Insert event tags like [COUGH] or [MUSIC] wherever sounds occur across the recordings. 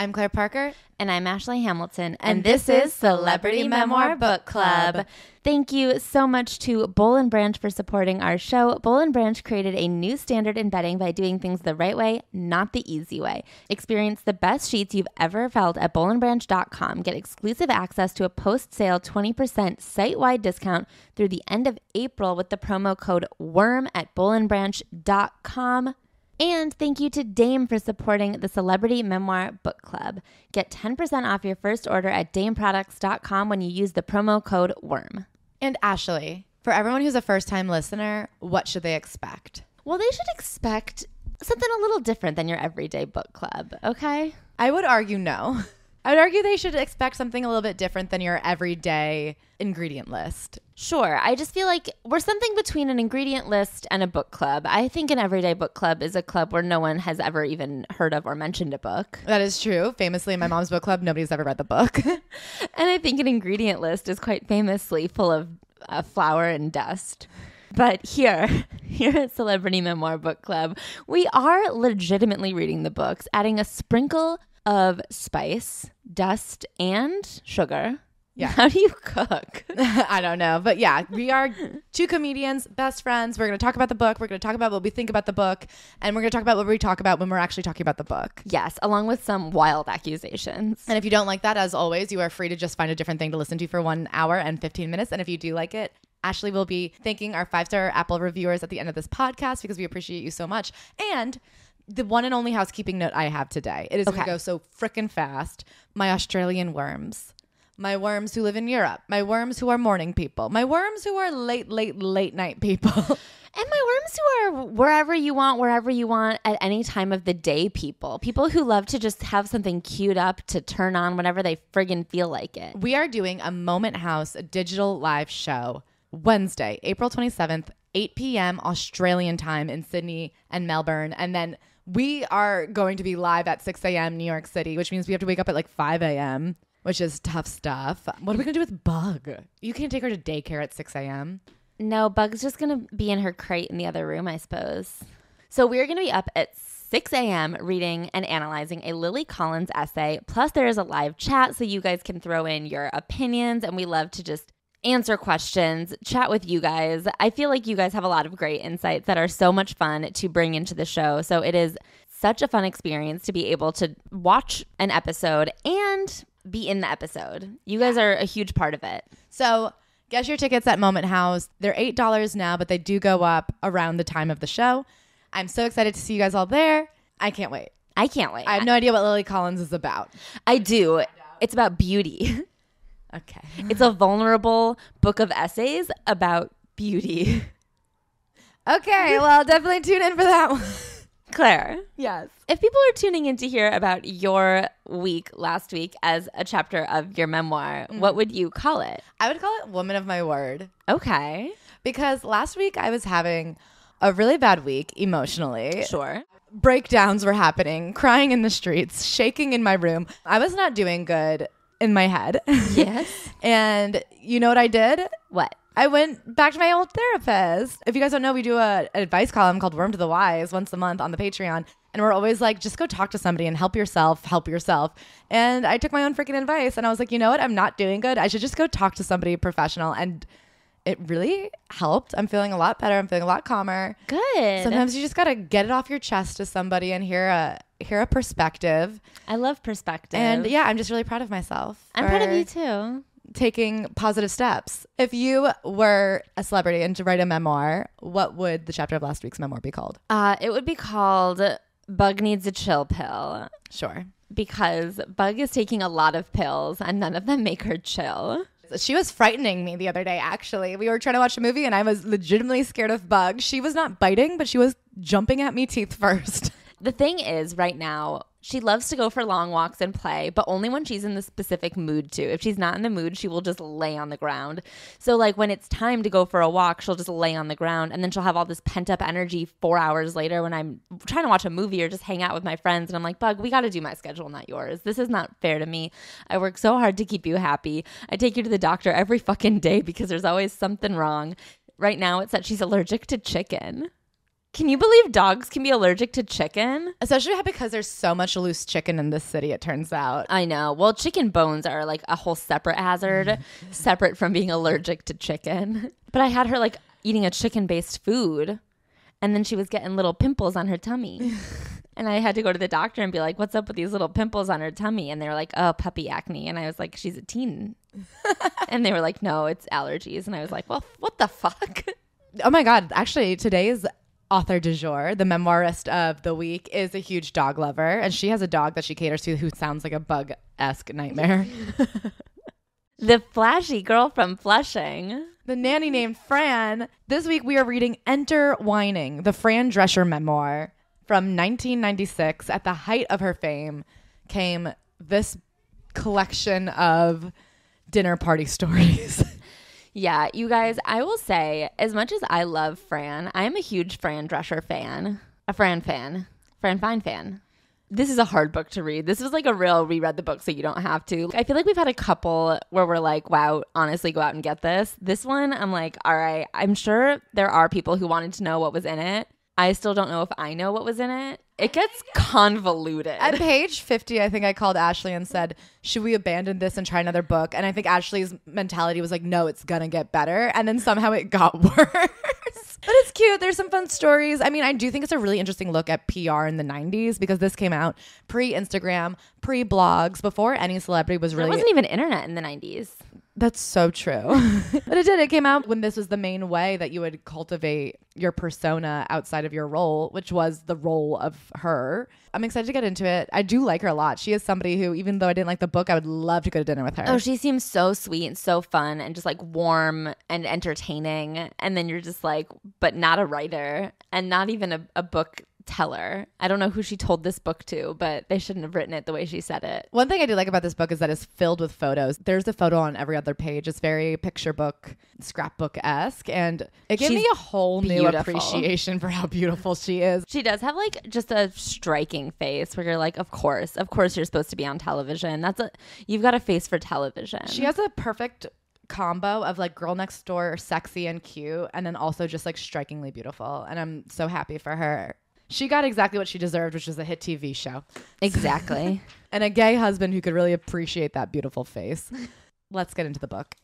I'm Claire Parker. And I'm Ashley Hamilton. And And, this this, is Celebrity Memoir Book Club. Thank you so much to Boll and Branch for supporting our show. Boll and Branch created a new standard in bedding by doing things the right way, not the easy way. Experience the best sheets you've ever felt at bollandbranch.com. Get exclusive access to a post sale 20% site wide discount through the end of April with the promo code WORM at bollandbranch.com. And thank you to Dame for supporting the Celebrity Memoir Book Club. Get 10% off your first order at dameproducts.com when you use the promo code WORM. And Ashley, for everyone who's a first time listener, what should they expect? Well, they should expect something a little different than your everyday book club, okay? I would argue no. [LAUGHS] I would argue they should expect something a little bit different than your everyday ingredient list. Sure. I just feel like we're something between an ingredient list and a book club. I think an everyday book club is a club where no one has ever even heard of or mentioned a book. That is true. Famously, in my mom's book club, nobody's ever read the book. [LAUGHS] And I think an ingredient list is quite famously full of uh, flour and dust. But here, [LAUGHS] here at Celebrity Memoir Book Club, we are legitimately reading the books, adding a sprinkle of spice, dust, and sugar. Yeah. [LAUGHS] How do you cook? [LAUGHS] I don't know. But yeah, we are two comedians, best friends. We're going to talk about the book. We're going to talk about what we think about the book. And we're going to talk about what we talk about when we're actually talking about the book. yes, along with some wild accusations. And if you don't like that, as always, you are free to just find a different thing to listen to for one hour and 15 minutes. And if you do like it, Ashley will be thanking our five star Apple reviewers at the end of this podcast because we appreciate you so much. And the one and only housekeeping note I have today it is going to go so freaking fast. My Australian worms. My worms who live in Europe, my worms who are morning people, my worms who are late, late, late night people. [LAUGHS] And my worms who are wherever you want, wherever you want, at any time of the day people. People who love to just have something queued up to turn on whenever they friggin' feel like it. We are doing a Moment House digital live show Wednesday, April 27th, 8 p.m. Australian time in Sydney and Melbourne. And then we are going to be live at 6 a.m. New York City, which means we have to wake up at like 5 a.m., which is tough stuff. What are we going to do with Bug? You can't take her to daycare at 6 a.m. No, Bug's just gonna be in her crate in the other room, I suppose. So we're gonna be up at 6 a.m. reading and analyzing a Lily Collins essay. Plus, there is a live chat so you guys can throw in your opinions, and we love to just answer questions, chat with you guys. I feel like you guys have a lot of great insights that are so much fun to bring into the show. So it is such a fun experience to be able to watch an episode and be in the episode. You guys are a huge part of it. So get your tickets at Moment House. They're $8 now, but they do go up around the time of the show. I'm so excited to see you guys all there. I can't wait. I can't wait. I have no idea what Lily Collins is about. I do. It's about beauty. [LAUGHS] Okay. It's a vulnerable book of essays about beauty. [LAUGHS] Okay, well, definitely tune in for that one. [LAUGHS] Claire, yes. if people are tuning in to hear about your week last week as a chapter of your memoir, mm-hmm. what would you call it? I would call it Woman of My Word Okay. because last week I was having a really bad week emotionally. Sure. Breakdowns were happening, crying in the streets, shaking in my room. I was not doing good in my head. Yes. [LAUGHS] and you know what I did? What? I went back to my old therapist. If you guys don't know, we do a, an advice column called Worm to the Wise once a month on the Patreon. And we're always like, just go talk to somebody and help yourself, help yourself. And I took my own freaking advice and I was like, you know what? I'm not doing good. I should just go talk to somebody professional. And it really helped. I'm feeling a lot better. I'm feeling a lot calmer. Good. Sometimes you just gotta get it off your chest to somebody and hear a hear a perspective. I love perspective. And yeah, I'm just really proud of myself. I'm proud of you too. taking positive steps. If you were a celebrity and to write a memoir, what would the chapter of last week's memoir be called? Uh, it would be called Bug Needs a Chill Pill Sure. because Bug is taking a lot of pills and none of them make her chill. She was frightening me the other day, actually. We were trying to watch a movie and I was legitimately scared of bugs. She was not biting, but she was jumping at me teeth [LAUGHS] first. The thing is, right now, she loves to go for long walks and play, but only when she's in the specific mood to. If she's not in the mood, she will just lay on the ground. So, like, when it's time to go for a walk, she'll just lay on the ground and then she'll have all this pent up energy four hours later when I'm trying to watch a movie or just hang out with my friends. And I'm like, Bug, we got to do my schedule, not yours. This is not fair to me. I work so hard to keep you happy. I take you to the doctor every fucking day because there's always something wrong. Right now, it's that she's allergic to chicken. Can you believe dogs can be allergic to chicken? Especially because there's so much loose chicken in this city, it turns out. I know. Well, chicken bones are like a whole separate hazard, [LAUGHS] separate from being allergic to chicken. But I had her like eating a chicken based food, and then she was getting little pimples on her tummy. [LAUGHS] and I had to go to the doctor and be like, What's up with these little pimples on her tummy? And they were like, Oh, puppy acne. And I was like, She's a teen. [LAUGHS] and they were like, No, it's allergies. And I was like, Well, what the fuck? Oh my God. Actually, today's author du jour, the memoirist of the week, is a huge dog lover. And she has a dog that she caters to who sounds like a bug esque nightmare. [LAUGHS] the flashy girl from Flushing. The nanny named Fran. This week we are reading Enter Whining, the Fran Drescher memoir from 1996. At the height of her fame came this collection of dinner party [LAUGHS] stories. Yeah, you guys, I will say, as much as I love Fran, I am a huge Fran Drescher fan, a Fran fan, Fran Fine fan. This is a hard book to read. This was like a real reread the book so you don't have to. I feel like we've had a couple where we're like, wow, honestly, go out and get this. This one, I'm like, all right, I'm sure there are people who wanted to know what was in it. I still don't know if I know what was in it. It gets convoluted. At page 50, I think I called Ashley and said, Should we abandon this and try another book? And I think Ashley's mentality was like, No, it's going to get better. And then somehow it got [LAUGHS] worse. but it's cute. There's some fun stories. I mean, I do think it's a really interesting look at PR in the 90s because this came out pre Instagram, pre blogs, before any celebrity was really. There wasn't even internet in the 90s. That's so true. [LAUGHS] but it did. It came out when this was the main way that you would cultivate your persona outside of your role, which was the role of her. I'm excited to get into it. I do like her a lot. She is somebody who, even though I didn't like the book, I would love to go to dinner with her. Oh, she seems so sweet and so fun and just like warm and entertaining. And then you're just like, but not a writer and not even a, a book teller. I don't know who she told this book to, but they shouldn't have written it the way she said it. One thing I do like about this book is that it's filled with photos. There's a photo on every other page. It's very picture book, scrapbook esque, and it gave She's me a whole new appreciation for how beautiful she is. She does have like just a striking face where you're like, of course, of course you're supposed to be on television. That's a you've got a face for television. She has a perfect combo of like girl next door, sexy and cute, and then also just like strikingly beautiful. And I'm so happy for her. She got exactly what she deserved, which was a hit TV show. exactly. [LAUGHS] and a gay husband who could really appreciate that beautiful face. Let's get into the book.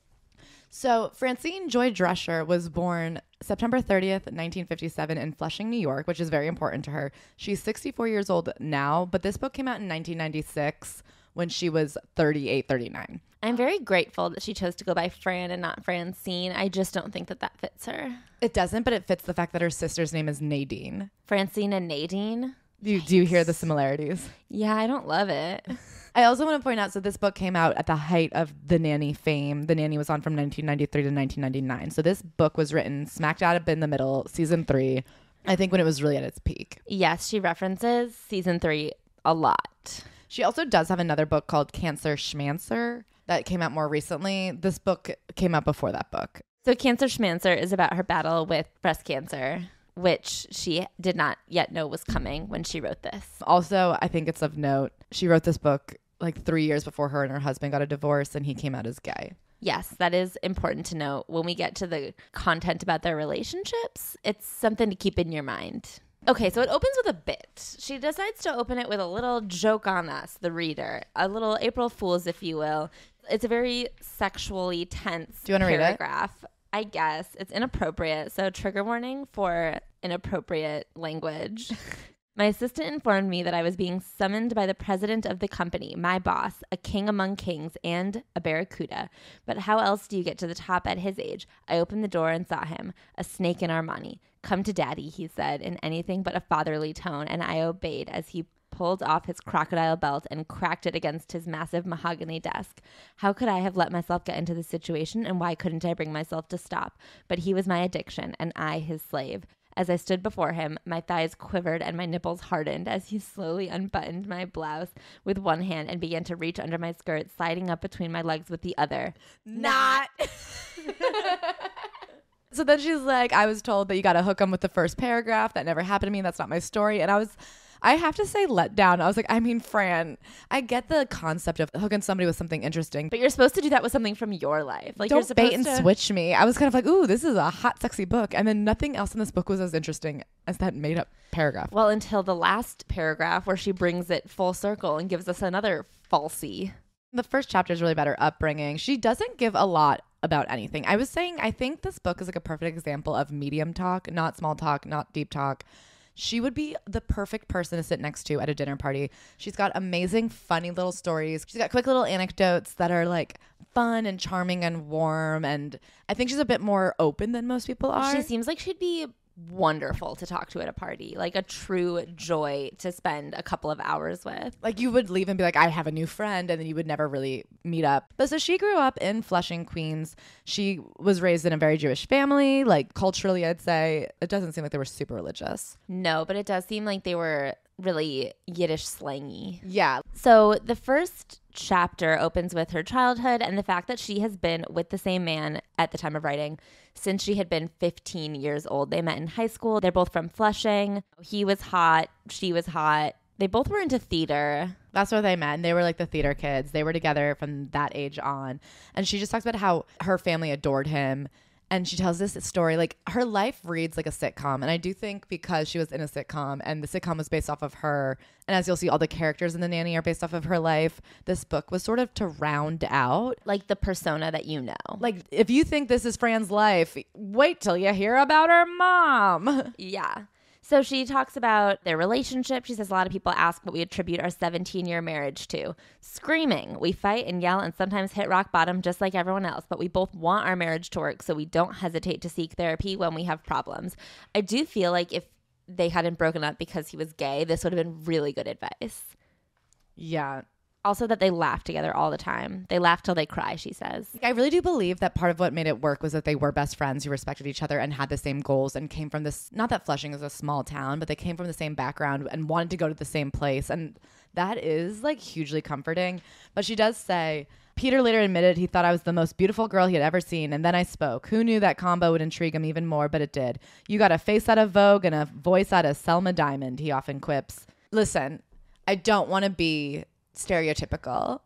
So, Francine Joy Drescher was born September 30th, 1957, in Flushing, New York, which is very important to her. She's 64 years old now, but this book came out in 1996 when she was 38, 39. I'm very grateful that she chose to go by Fran and not Francine. I just don't think that that fits her. It doesn't, but it fits the fact that her sister's name is Nadine. Francine and Nadine. Do you, do you hear the similarities? Yeah, I don't love it. [LAUGHS] I also want to point out so this book came out at the height of the nanny fame. The nanny was on from 1993 to 1999. So this book was written smack dab in the middle, season three. I think when it was really at its peak. Yes, she references season three a lot. She also does have another book called Cancer Schmancer that came out more recently. This book came out before that book. So, Cancer Schmancer is about her battle with breast cancer, which she did not yet know was coming when she wrote this. Also, I think it's of note, she wrote this book like three years before her and her husband got a divorce, and he came out as gay. Yes, that is important to note. When we get to the content about their relationships, it's something to keep in your mind. Okay, so it opens with a bit. She decides to open it with a little joke on us, the reader, a little April Fool's, if you will. It's a very sexually tense Do you wanna read it? paragraph. I guess it's inappropriate. So, trigger warning for inappropriate language. [LAUGHS] My assistant informed me that I was being summoned by the president of the company, my boss, a king among kings, and a barracuda. But how else do you get to the top at his age? I opened the door and saw him, a snake in Armani. Come to daddy, he said, in anything but a fatherly tone, and I obeyed as he pulled off his crocodile belt and cracked it against his massive mahogany desk. How could I have let myself get into this situation, and why couldn't I bring myself to stop? But he was my addiction, and I his slave. As I stood before him, my thighs quivered and my nipples hardened as he slowly unbuttoned my blouse with one hand and began to reach under my skirt, sliding up between my legs with the other. Not. [LAUGHS] so then she's like, I was told that you got to hook him with the first paragraph. That never happened to me. That's not my story. And I was, I have to say, let down. I was like, I mean, Fran, I get the concept of hooking somebody with something interesting, but you're supposed to do that with something from your life. Like you're don't supposed bait and to- switch me. I was kind of like, ooh, this is a hot, sexy book. And then nothing else in this book was as interesting as that made up paragraph. Well, until the last paragraph where she brings it full circle and gives us another falsy. The first chapter is really about her upbringing. She doesn't give a lot about anything. I was saying, I think this book is like a perfect example of medium talk, not small talk, not deep talk. She would be the perfect person to sit next to at a dinner party. She's got amazing, funny little stories. She's got quick little anecdotes that are like fun and charming and warm. And I think she's a bit more open than most people are. She seems like she'd be wonderful to talk to at a party, like a true joy to spend a couple of hours with. like you would leave and be like, I have a new friend, and then you would never really meet up. But so she grew up in Flushing, Queens. She was raised in a very Jewish family. Like culturally, I'd say it doesn't seem like they were super religious. No, but it does seem like they were really Yiddish slangy. Yeah. So the first chapter opens with her childhood and the fact that she has been with the same man at the time of writing since she had been 15 years old. They met in high school. They're both from Flushing. He was hot, she was hot. They both were into theater. That's where they met. And they were like the theater kids. They were together from that age on. And she just talks about how her family adored him. And she tells this story like her life reads like a sitcom. And I do think because she was in a sitcom and the sitcom was based off of her, and as you'll see, all the characters in The Nanny are based off of her life, this book was sort of to round out. Like the persona that you know. Like, if you think this is Fran's life, wait till you hear about her mom. [LAUGHS] Yeah. So she talks about their relationship. She says a lot of people ask what we attribute our 17 year marriage to. Screaming. We fight and yell and sometimes hit rock bottom just like everyone else, but we both want our marriage to work, so we don't hesitate to seek therapy when we have problems. I do feel like if they hadn't broken up because he was gay, this would have been really good advice. Yeah. Also, that they laugh together all the time. They laugh till they cry, she says. I really do believe that part of what made it work was that they were best friends who respected each other and had the same goals and came from this not that Flushing is a small town, but they came from the same background and wanted to go to the same place. And that is like hugely comforting. But she does say, Peter later admitted he thought I was the most beautiful girl he had ever seen, and then I spoke. Who knew that combo would intrigue him even more, but it did. You got a face out of Vogue and a voice out of Selma Diamond, he often quips. Listen, I don't want to be stereotypical,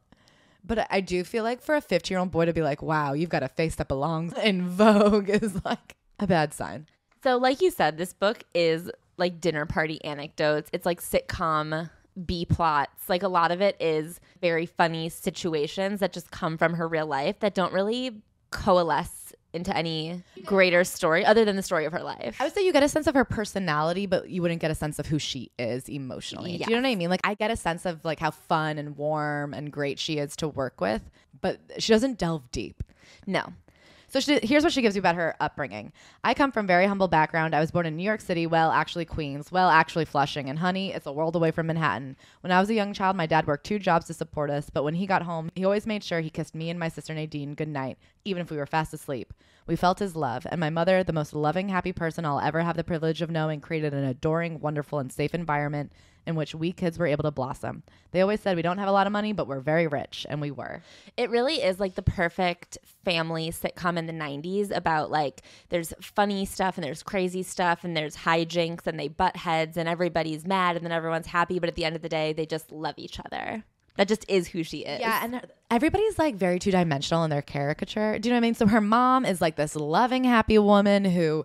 but I do feel like for a 15 year old boy to be like, wow, you've got a face that belongs in [LAUGHS] Vogue [LAUGHS] is like a bad sign. So, like you said, this book is like dinner party anecdotes. It's like sitcom B plots. Like a lot of it is very funny situations that just come from her real life that don't really coalesce into any greater story other than the story of her life. I would say you get a sense of her personality, but you wouldn't get a sense of who she is emotionally. Do you know what I mean? Like I get a sense of like how fun and warm and great she is to work with, but she doesn't delve deep. No. So she, here's what she gives you about her upbringing. I come from very humble background. I was born in New York City, well, actually Queens, well, actually Flushing, and honey, it's a world away from Manhattan. When I was a young child, my dad worked two jobs to support us, but when he got home, he always made sure he kissed me and my sister Nadine good night, even if we were fast asleep. We felt his love, and my mother, the most loving, happy person I'll ever have the privilege of knowing, created an adoring, wonderful, and safe environment in which we kids were able to blossom. They always said we don't have a lot of money, but we're very rich, and we were. It really is like the perfect family sitcom in the 90s about like there's funny stuff and there's crazy stuff and there's hijinks and they butt heads and everybody's mad and then everyone's happy, but at the end of the day, they just love each other. That just is who she is. Yeah, and everybody's like very two dimensional in their caricature. Do you know what I mean? So her mom is like this loving, happy woman who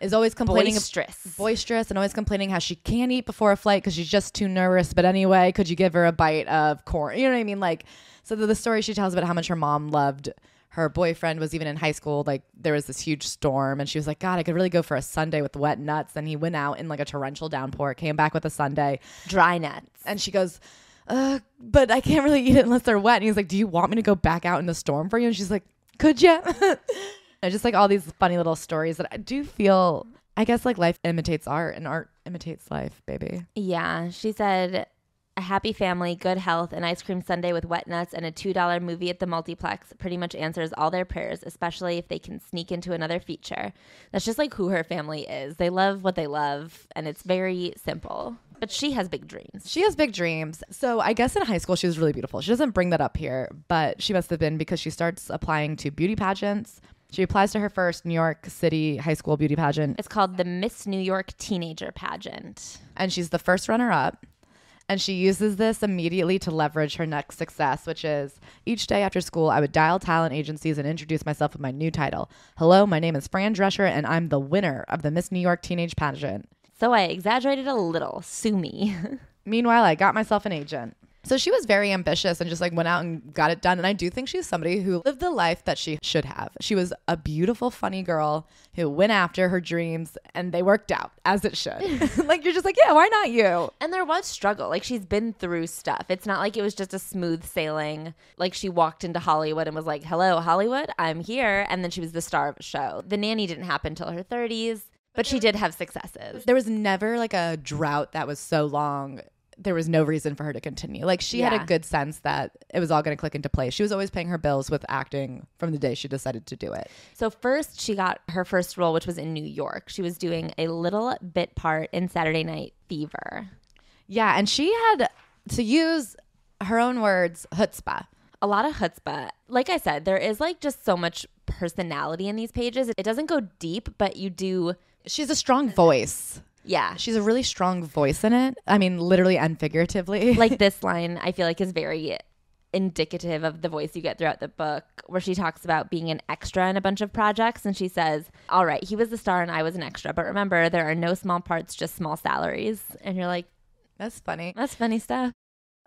is always complaining boisterous, boisterous, and always complaining how she can't eat before a flight because she's just too nervous. But anyway, could you give her a bite of corn? You know what I mean? Like, so the, the story she tells about how much her mom loved her boyfriend was even in high school. Like there was this huge storm, and she was like, "God, I could really go for a sundae with wet nuts." And he went out in like a torrential downpour, came back with a sundae, dry nuts, and she goes. Uh, but I can't really eat it unless they're wet. And he's like, "Do you want me to go back out in the storm for you?" And she's like, "Could you?" [LAUGHS] just like all these funny little stories that I do feel. I guess like life imitates art, and art imitates life, baby. Yeah, she said a happy family, good health, an ice cream sundae with wet nuts, and a $2 movie at the multiplex pretty much answers all their prayers, especially if they can sneak into another feature. That's just like who her family is. They love what they love, and it's very simple. But she has big dreams. She has big dreams. So I guess in high school she was really beautiful. She doesn't bring that up here, but she must have been because she starts applying to beauty pageants. She applies to her first New York City high school beauty pageant. It's called the Miss New York Teenager Pageant. And she's the first runner up. And she uses this immediately to leverage her next success, which is each day after school, I would dial talent agencies and introduce myself with my new title. Hello, my name is Fran Drescher, and I'm the winner of the Miss New York Teenage Pageant. So I exaggerated a little. Sue me. [LAUGHS] Meanwhile, I got myself an agent. So she was very ambitious and just like went out and got it done. And I do think she's somebody who lived the life that she should have. She was a beautiful, funny girl who went after her dreams and they worked out as it should. [LAUGHS] [LAUGHS] like you're just like, yeah, why not you? And there was struggle. Like she's been through stuff. It's not like it was just a smooth sailing. Like she walked into Hollywood and was like, hello, Hollywood, I'm here. And then she was the star of a show. The nanny didn't happen till her 30s. But she did have successes. There was never like a drought that was so long there was no reason for her to continue. Like she had a good sense that it was all going to click into place. She was always paying her bills with acting from the day she decided to do it. So first she got her first role, which was in New York. She was doing a little bit part in Saturday Night Fever. Yeah, and she had to use her own words, chutzpah. A lot of chutzpah. Like I said, there is like just so much personality in these pages. It doesn't go deep, but you do She has a strong voice. Yeah. She's a really strong voice in it. I mean, literally and figuratively. [LAUGHS] like this line I feel like is very indicative of the voice you get throughout the book where she talks about being an extra in a bunch of projects and she says, "All right, he was the star and I was an extra, but remember there are no small parts, just small salaries." And you're like, that's funny. "That's funny stuff."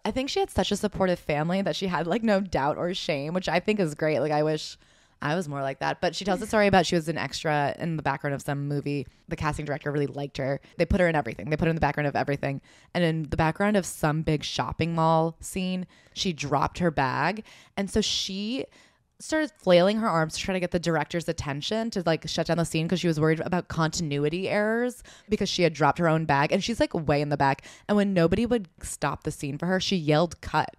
I think she had such a supportive family that she had like no doubt or shame, which I think is great. Like I wish I was more like that. But she tells a story about she was an extra in the background of some movie. The casting director really liked her. They put her in everything. They put her in the background of everything. And in the background of some big shopping mall scene, she dropped her bag. And so she started flailing her arms to try to get the director's attention to like shut down the scene because she was worried about continuity errors because she had dropped her own bag and she's like way in the back and when nobody would stop the scene for her she yelled cut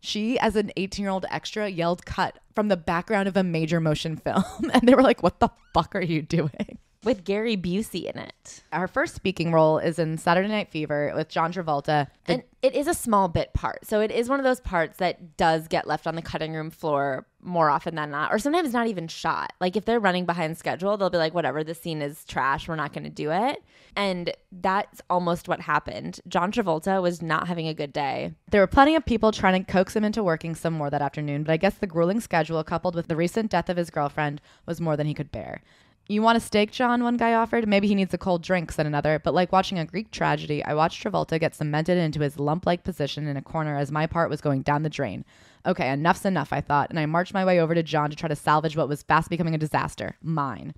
she as an 18 year old extra yelled cut from the background of a major motion film. [LAUGHS] And they were like what the fuck are you doing With Gary Busey in it. our first speaking role is in saturday night fever with john travolta The- And it is a small bit part. So it is one of those parts that does get left on the cutting room floor more often than not, or sometimes not even shot. Like if they're running behind schedule, they'll be like, whatever, this scene is trash. We're not going to do it. And that's almost what happened. John Travolta was not having a good day. There were plenty of people trying to coax him into working some more that afternoon, but I guess the grueling schedule coupled with the recent death of his girlfriend was more than he could bear. You want a steak, John? One guy offered. Maybe he needs a cold drink, said another. But like watching a Greek tragedy, I watched Travolta get cemented into his lump like position in a corner as my part was going down the drain. Okay, enough's enough, I thought, and I marched my way over to John to try to salvage what was fast becoming a disaster mine.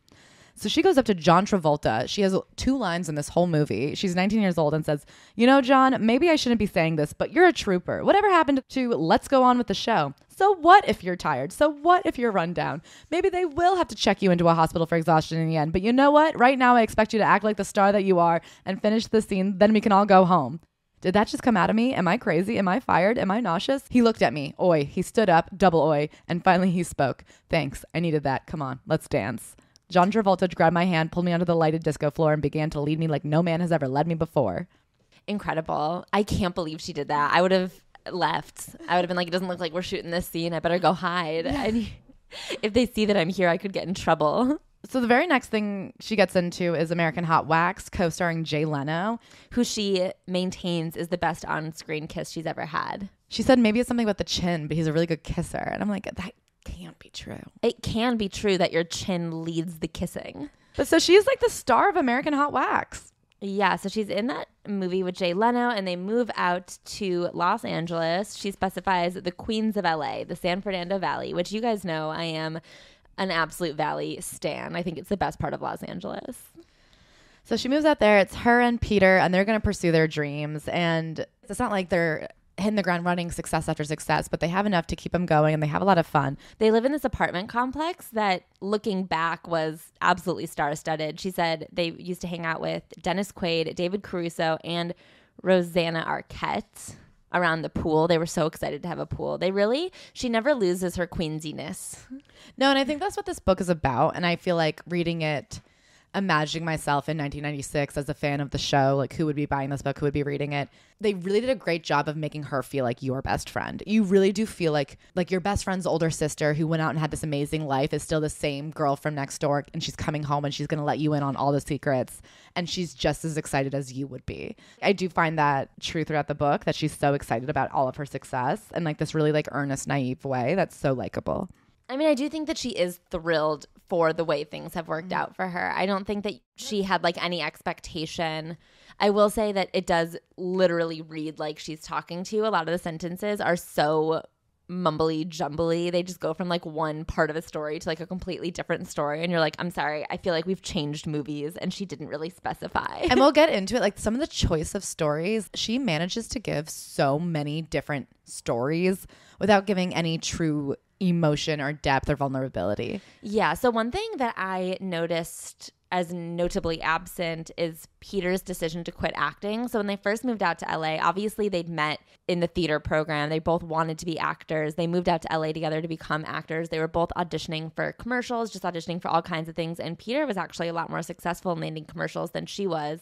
So she goes up to John Travolta. She has two lines in this whole movie. She's 19 years old and says, You know, John, maybe I shouldn't be saying this, but you're a trooper. Whatever happened to let's go on with the show? So what if you're tired? So what if you're run down? Maybe they will have to check you into a hospital for exhaustion in the end. But you know what? Right now, I expect you to act like the star that you are and finish the scene. Then we can all go home. Did that just come out of me? Am I crazy? Am I fired? Am I nauseous? He looked at me. Oi. He stood up, double oi, and finally he spoke. Thanks. I needed that. Come on, let's dance. John Travolta grabbed my hand, pulled me onto the lighted disco floor, and began to lead me like no man has ever led me before. Incredible. I can't believe she did that. I would have left. I would have been like, it doesn't look like we're shooting this scene. I better go hide. And [LAUGHS] if they see that I'm here, I could get in trouble. [LAUGHS] So the very next thing she gets into is American Hot Wax, co-starring Jay Leno. Who she maintains is the best on screen kiss she's ever had. She said maybe it's something about the chin, but he's a really good kisser. And I'm like, that can't be true. It can be true that your chin leads the kissing. But so she's like the star of American Hot Wax. Yeah, so she's in that movie with Jay Leno, and they move out to Los Angeles. She specifies the Queens of LA, the San Fernando Valley, which you guys know I am an absolute Valley stan. I think it's the best part of Los Angeles. So she moves out there. It's her and Peter, and they're going to pursue their dreams. And it's not like they're hitting the ground running success after success, but they have enough to keep them going and they have a lot of fun. They live in this apartment complex that, looking back, was absolutely star studded. She said they used to hang out with Dennis Quaid, David Caruso, and Rosanna Arquette around the pool. They were so excited to have a pool. They really, she never loses her queensiness. No, and I think that's what this book is about. And I feel like reading it, imagining myself in 1996 as a fan of the show, like who would be buying this book, who would be reading it. They really did a great job of making her feel like your best friend. You really do feel like like your best friend's older sister who went out and had this amazing life is still the same girl from next door and she's coming home and she's going to let you in on all the secrets and she's just as excited as you would be. I do find that true throughout the book that she's so excited about all of her success and like this really like earnest naive way that's so likable. I mean, I do think that she is thrilled for the way things have worked mm-hmm. out for her. I don't think that she had like any expectation. I will say that it does literally read like she's talking to you. A lot of the sentences are so mumbly jumbly. They just go from like one part of a story to like a completely different story. And you're like, I'm sorry, I feel like we've changed movies and she didn't really specify. and we'll [LAUGHS] get into it. Like some of the choice of stories, she manages to give so many different stories without giving any true emotion or depth or vulnerability. Yeah. So, one thing that I noticed as notably absent is Peter's decision to quit acting. So when they first moved out to LA, obviously they'd met in the theater program. They both wanted to be actors. They moved out to LA together to become actors. They were both auditioning for commercials, just auditioning for all kinds of things. And Peter was actually a lot more successful in landing commercials than she was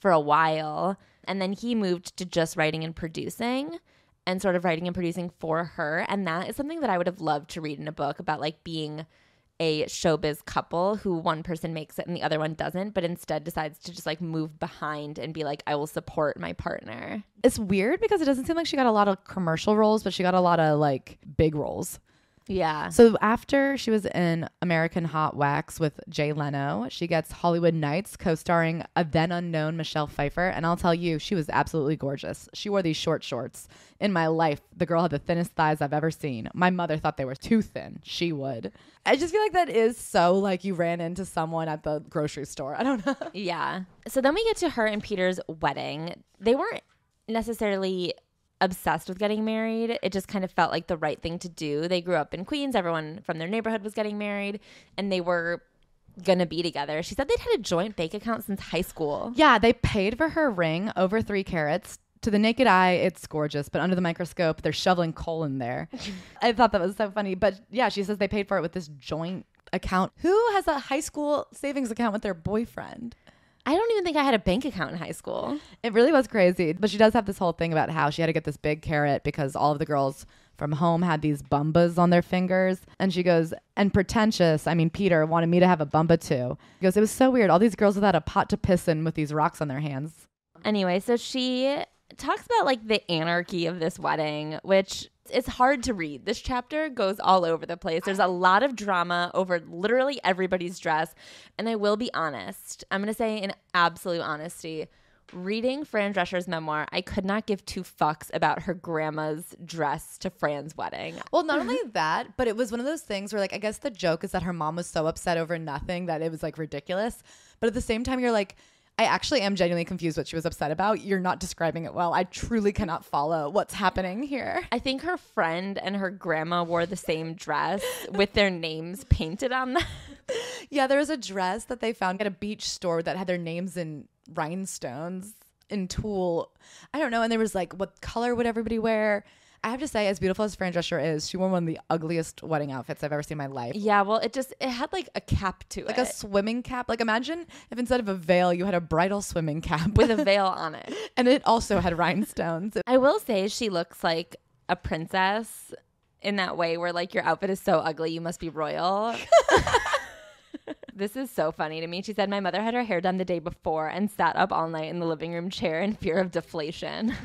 for a while. And then he moved to just writing and producing and sort of writing and producing for her. And that is something that I would have loved to read in a book about like being a showbiz couple who one person makes it and the other one doesn't, but instead decides to just like move behind and be like, I will support my partner. It's weird because it doesn't seem like she got a lot of commercial roles, but she got a lot of like big roles. Yeah. So after she was in American Hot Wax with Jay Leno, she gets Hollywood Nights co-starring a then unknown Michelle Pfeiffer, and I'll tell you, she was absolutely gorgeous. She wore these short shorts. In my life, the girl had the thinnest thighs I've ever seen. My mother thought they were too thin. She would. I just feel like that is so like you ran into someone at the grocery store. I don't know. [LAUGHS] Yeah. So then we get to her and Peter's wedding. They weren't necessarily obsessed with getting married. It just kind of felt like the right thing to do. They grew up in Queens. Everyone from their neighborhood was getting married, and they were gonna be together. She said they'd had a joint bank account since high school. Yeah, they paid for her ring over three carats. To the naked eye, it's gorgeous, but under the microscope, they're shoveling coal in there. [LAUGHS] I thought that was so funny. But yeah, she says they paid for it with this joint account. Who has a high school savings account with their boyfriend? I don't even think I had a bank account in high school. It really was crazy. But she does have this whole thing about how she had to get this big carat because all of the girls from home had these bumbas on their fingers. And she goes, and pretentious, I mean, Peter wanted me to have a bumba too. He goes, it was so weird. All these girls without a pot to piss in with these rocks on their hands. Anyway, so she talks about like the anarchy of this wedding, which it's hard to read. This chapter goes all over the place. There's a lot of drama over literally everybody's dress. And I will be honest, I'm going to say in absolute honesty, reading Fran Drescher's memoir, I could not give two fucks about her grandma's dress to Fran's wedding. Well, not only [LAUGHS] that, but it was one of those things where, like, I guess the joke is that her mom was so upset over nothing that it was like ridiculous. But at the same time, you're like, I actually am genuinely confused what she was upset about. You're not describing it well. I truly cannot follow what's happening here. I think her friend and her grandma wore the same dress with their names painted on them. [LAUGHS] Yeah, there was a dress that they found at a beach store that had their names in rhinestones in tulle. I don't know. And there was like, what color would everybody wear? I have to say, as beautiful as Fran Drescher is, she wore one of the ugliest wedding outfits I've ever seen in my life. Yeah, well, it just it had like a cap to Like it. Like a swimming cap. Like imagine if instead of a veil, you had a bridal swimming cap with a [LAUGHS] veil on it. and it also had rhinestones. I will say she looks like a princess in that way where like your outfit is so ugly you must be royal. [LAUGHS] this is so funny to me. She said my mother had her hair done the day before and sat up all night in the living room chair in fear of deflation. [LAUGHS]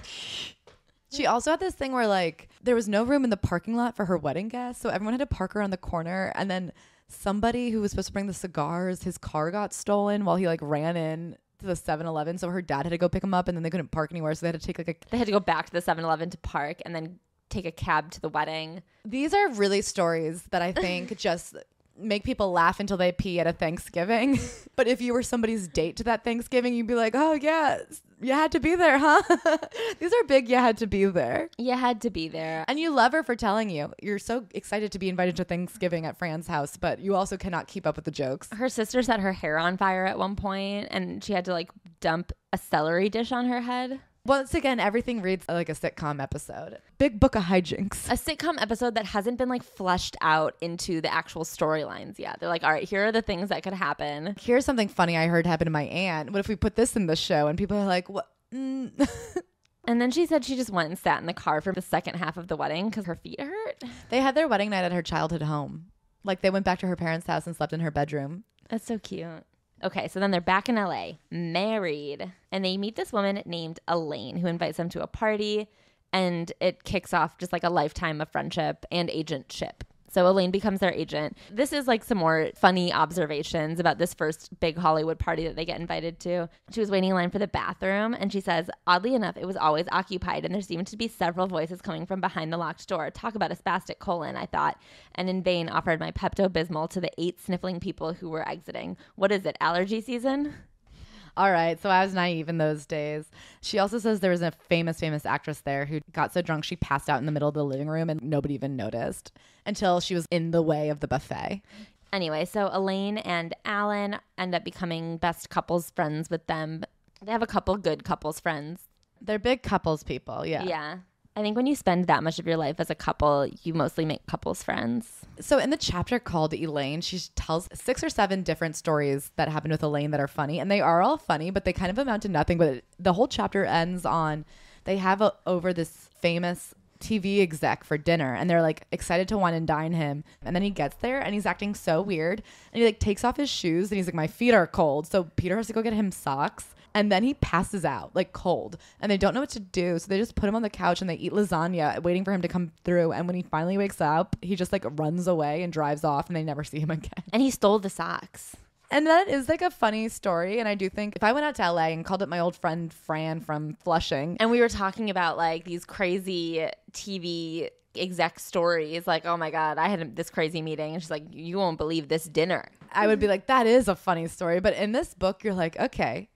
She also had this thing where like there was no room in the parking lot for her wedding guests, so everyone had to park around the corner and then somebody who was supposed to bring the cigars, his car got stolen while he like ran in to the 7-Eleven, so her dad had to go pick him up and then they couldn't park anywhere, so they had to take like a They had to go back to the 7-Eleven to park and then take a cab to the wedding. These are really stories that I think [LAUGHS] just make people laugh until they pee at a Thanksgiving. [LAUGHS] but if you were somebody's date to that Thanksgiving, you'd be like, "Oh yeah, you had to be there, huh?" [LAUGHS] These are big. You had to be there, You had to be there. and you love her for telling you. You're so excited to be invited to Thanksgiving at Fran's house, but you also cannot keep up with the jokes. Her sister set her hair on fire at one point and she had to like dump a celery dish on her head. Once again, everything reads like a sitcom episode. Big book of hijinks. a sitcom episode that hasn't been like fleshed out into the actual storylines yet. They're like, all right, here are the things that could happen. Here's something funny I heard happen to my aunt. What if we put this in the show? And people are like, "What?" Mm. [LAUGHS] And then she said she just went and sat in the car for the second half of the wedding because her feet hurt. They had their wedding night at her childhood home. Like they went back to her parents' house and slept in her bedroom. That's so cute. Okay, so then they're back in LA, married, and they meet this woman named Elaine who invites them to a party, and it kicks off just like a lifetime of friendship and agentship. So Elaine becomes their agent. This is like some more funny observations about this first big Hollywood party that they get invited to. She was waiting in line for the bathroom and she says, oddly enough, it was always occupied and there seemed to be several voices coming from behind the locked door. Talk about a spastic colon, I thought, and in vain offered my Pepto Bismol to the eight sniffling people who were exiting. What is it, allergy season? All right, so I was naive in those days. She also says there was a famous, famous actress there who got so drunk she passed out in the middle of the living room and nobody even noticed until she was in the way of the buffet. Anyway, so Elaine and Alan end up becoming best couples friends with them. They have a couple good couples friends. They're big couples people, yeah. Yeah. I think when you spend that much of your life as a couple, you mostly make couples friends. So in the chapter called Elaine, she tells six or seven different stories that happened with Elaine that are funny, and they are all funny, but they kind of amount to nothing. But the whole chapter ends on they have a, over this famous TV exec for dinner and they're like excited to wine and dine him. And then he gets there and he's acting so weird. And he like takes off his shoes and he's like, My feet are cold. So Peter has to go get him socks. And then he passes out like cold and they don't know what to do. So they just put him on the couch and they eat lasagna, waiting for him to come through. And when he finally wakes up, he just like runs away and drives off and they never see him [LAUGHS] again. And he stole the socks. And that is like a funny story. And I do think if I went out to LA and called up my old friend Fran from Flushing, And we were talking about like these crazy TV exec stories like oh my god i had this crazy meeting and she's like you won't believe this dinner I would be like, that is a funny story. But in this book, you're like, okay,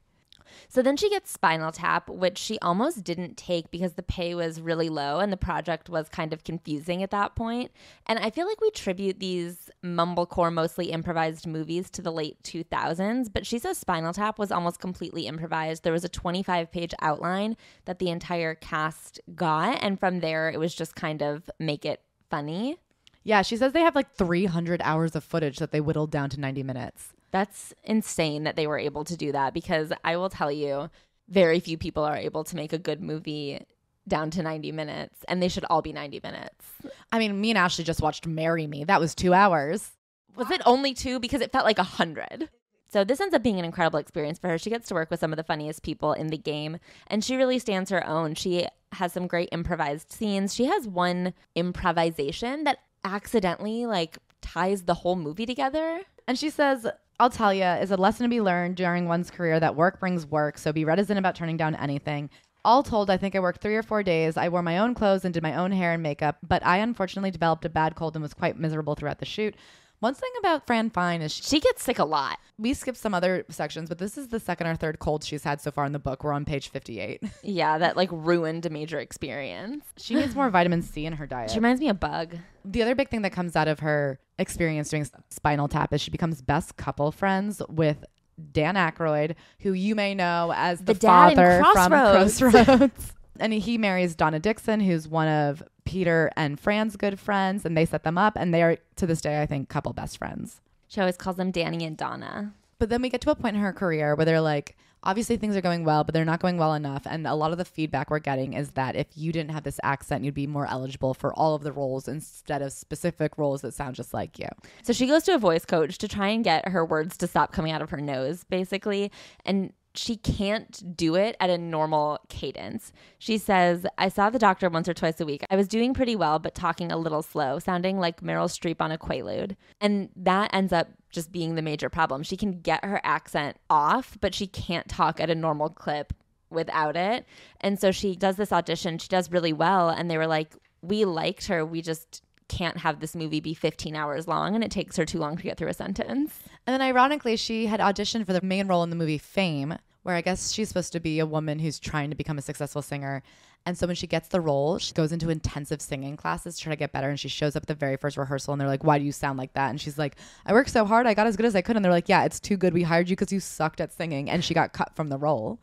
So then she gets Spinal Tap, which she almost didn't take because the pay was really low and the project was kind of confusing at that point. And I feel like we tribute these mumblecore, mostly improvised movies to the late 2000s, but she says Spinal Tap was almost completely improvised. There was a 25 page outline that the entire cast got, and from there it was just kind of make it funny. Yeah, she says they have like 300 hours of footage that they whittled down to 90 minutes. That's insane that they were able to do that because I will tell you, very few people are able to make a good movie down to 90 minutes, and they should all be 90 minutes. I mean, me and Ashley just watched Marry Me. That was two hours. Was it only two? Because it felt like a hundred. So this ends up being an incredible experience for her. She gets to work with some of the funniest people in the game, and she really stands her own. She has some great improvised scenes. She has one improvisation that accidentally like ties the whole movie together. And she says, I'll tell you, is a lesson to be learned during one's career that work brings work. So be reticent about turning down anything. All told, I think I worked three or four days. I wore my own clothes and did my own hair and makeup, but I unfortunately developed a bad cold and was quite miserable throughout the shoot. One thing about Fran Fine is she, She gets sick a lot. we skipped some other sections, but this is the second or third cold she's had so far in the book. We're on page 58. [LAUGHS] Yeah, that like ruined a major experience. She needs more vitamin C in her diet. She reminds me of Bug. the other big thing that comes out of her experience doing Spinal Tap is she becomes best couple friends with Dan Aykroyd, who you may know as the, The father from Crossroads. Crossroads. [LAUGHS] and he marries Donna Dixon, who's one of Peter and Fran's good friends, and they set them up, and they are to this day, I think, couple best friends. She always calls them Danny and Donna. But then we get to a point in her career where they're like, obviously things are going well, but they're not going well enough. And a lot of the feedback we're getting is that if you didn't have this accent, you'd be more eligible for all of the roles instead of specific roles that sound just like you. So she goes to a voice coach to try and get her words to stop coming out of her nose, basically. And she can't do it at a normal cadence. She says, I saw the doctor once or twice a week. I was doing pretty well, but talking a little slow, sounding like Meryl Streep on a Quaalude. And that ends up just being the major problem. She can get her accent off, but she can't talk at a normal clip without it. And so she does this audition. She does really well. And they were like, We liked her. We just can't have this movie be 15 hours long and it takes her too long to get through a sentence. And then ironically, she had auditioned for the main role in the movie Fame, where I guess she's supposed to be a woman who's trying to become a successful singer. And so when she gets the role, she goes into intensive singing classes to try to get better. And she shows up at the very first rehearsal and they're like, Why do you sound like that? And she's like, I worked so hard. I got as good as I could. And they're like, Yeah, it's too good. We hired you because you sucked at singing. And she got cut from the role.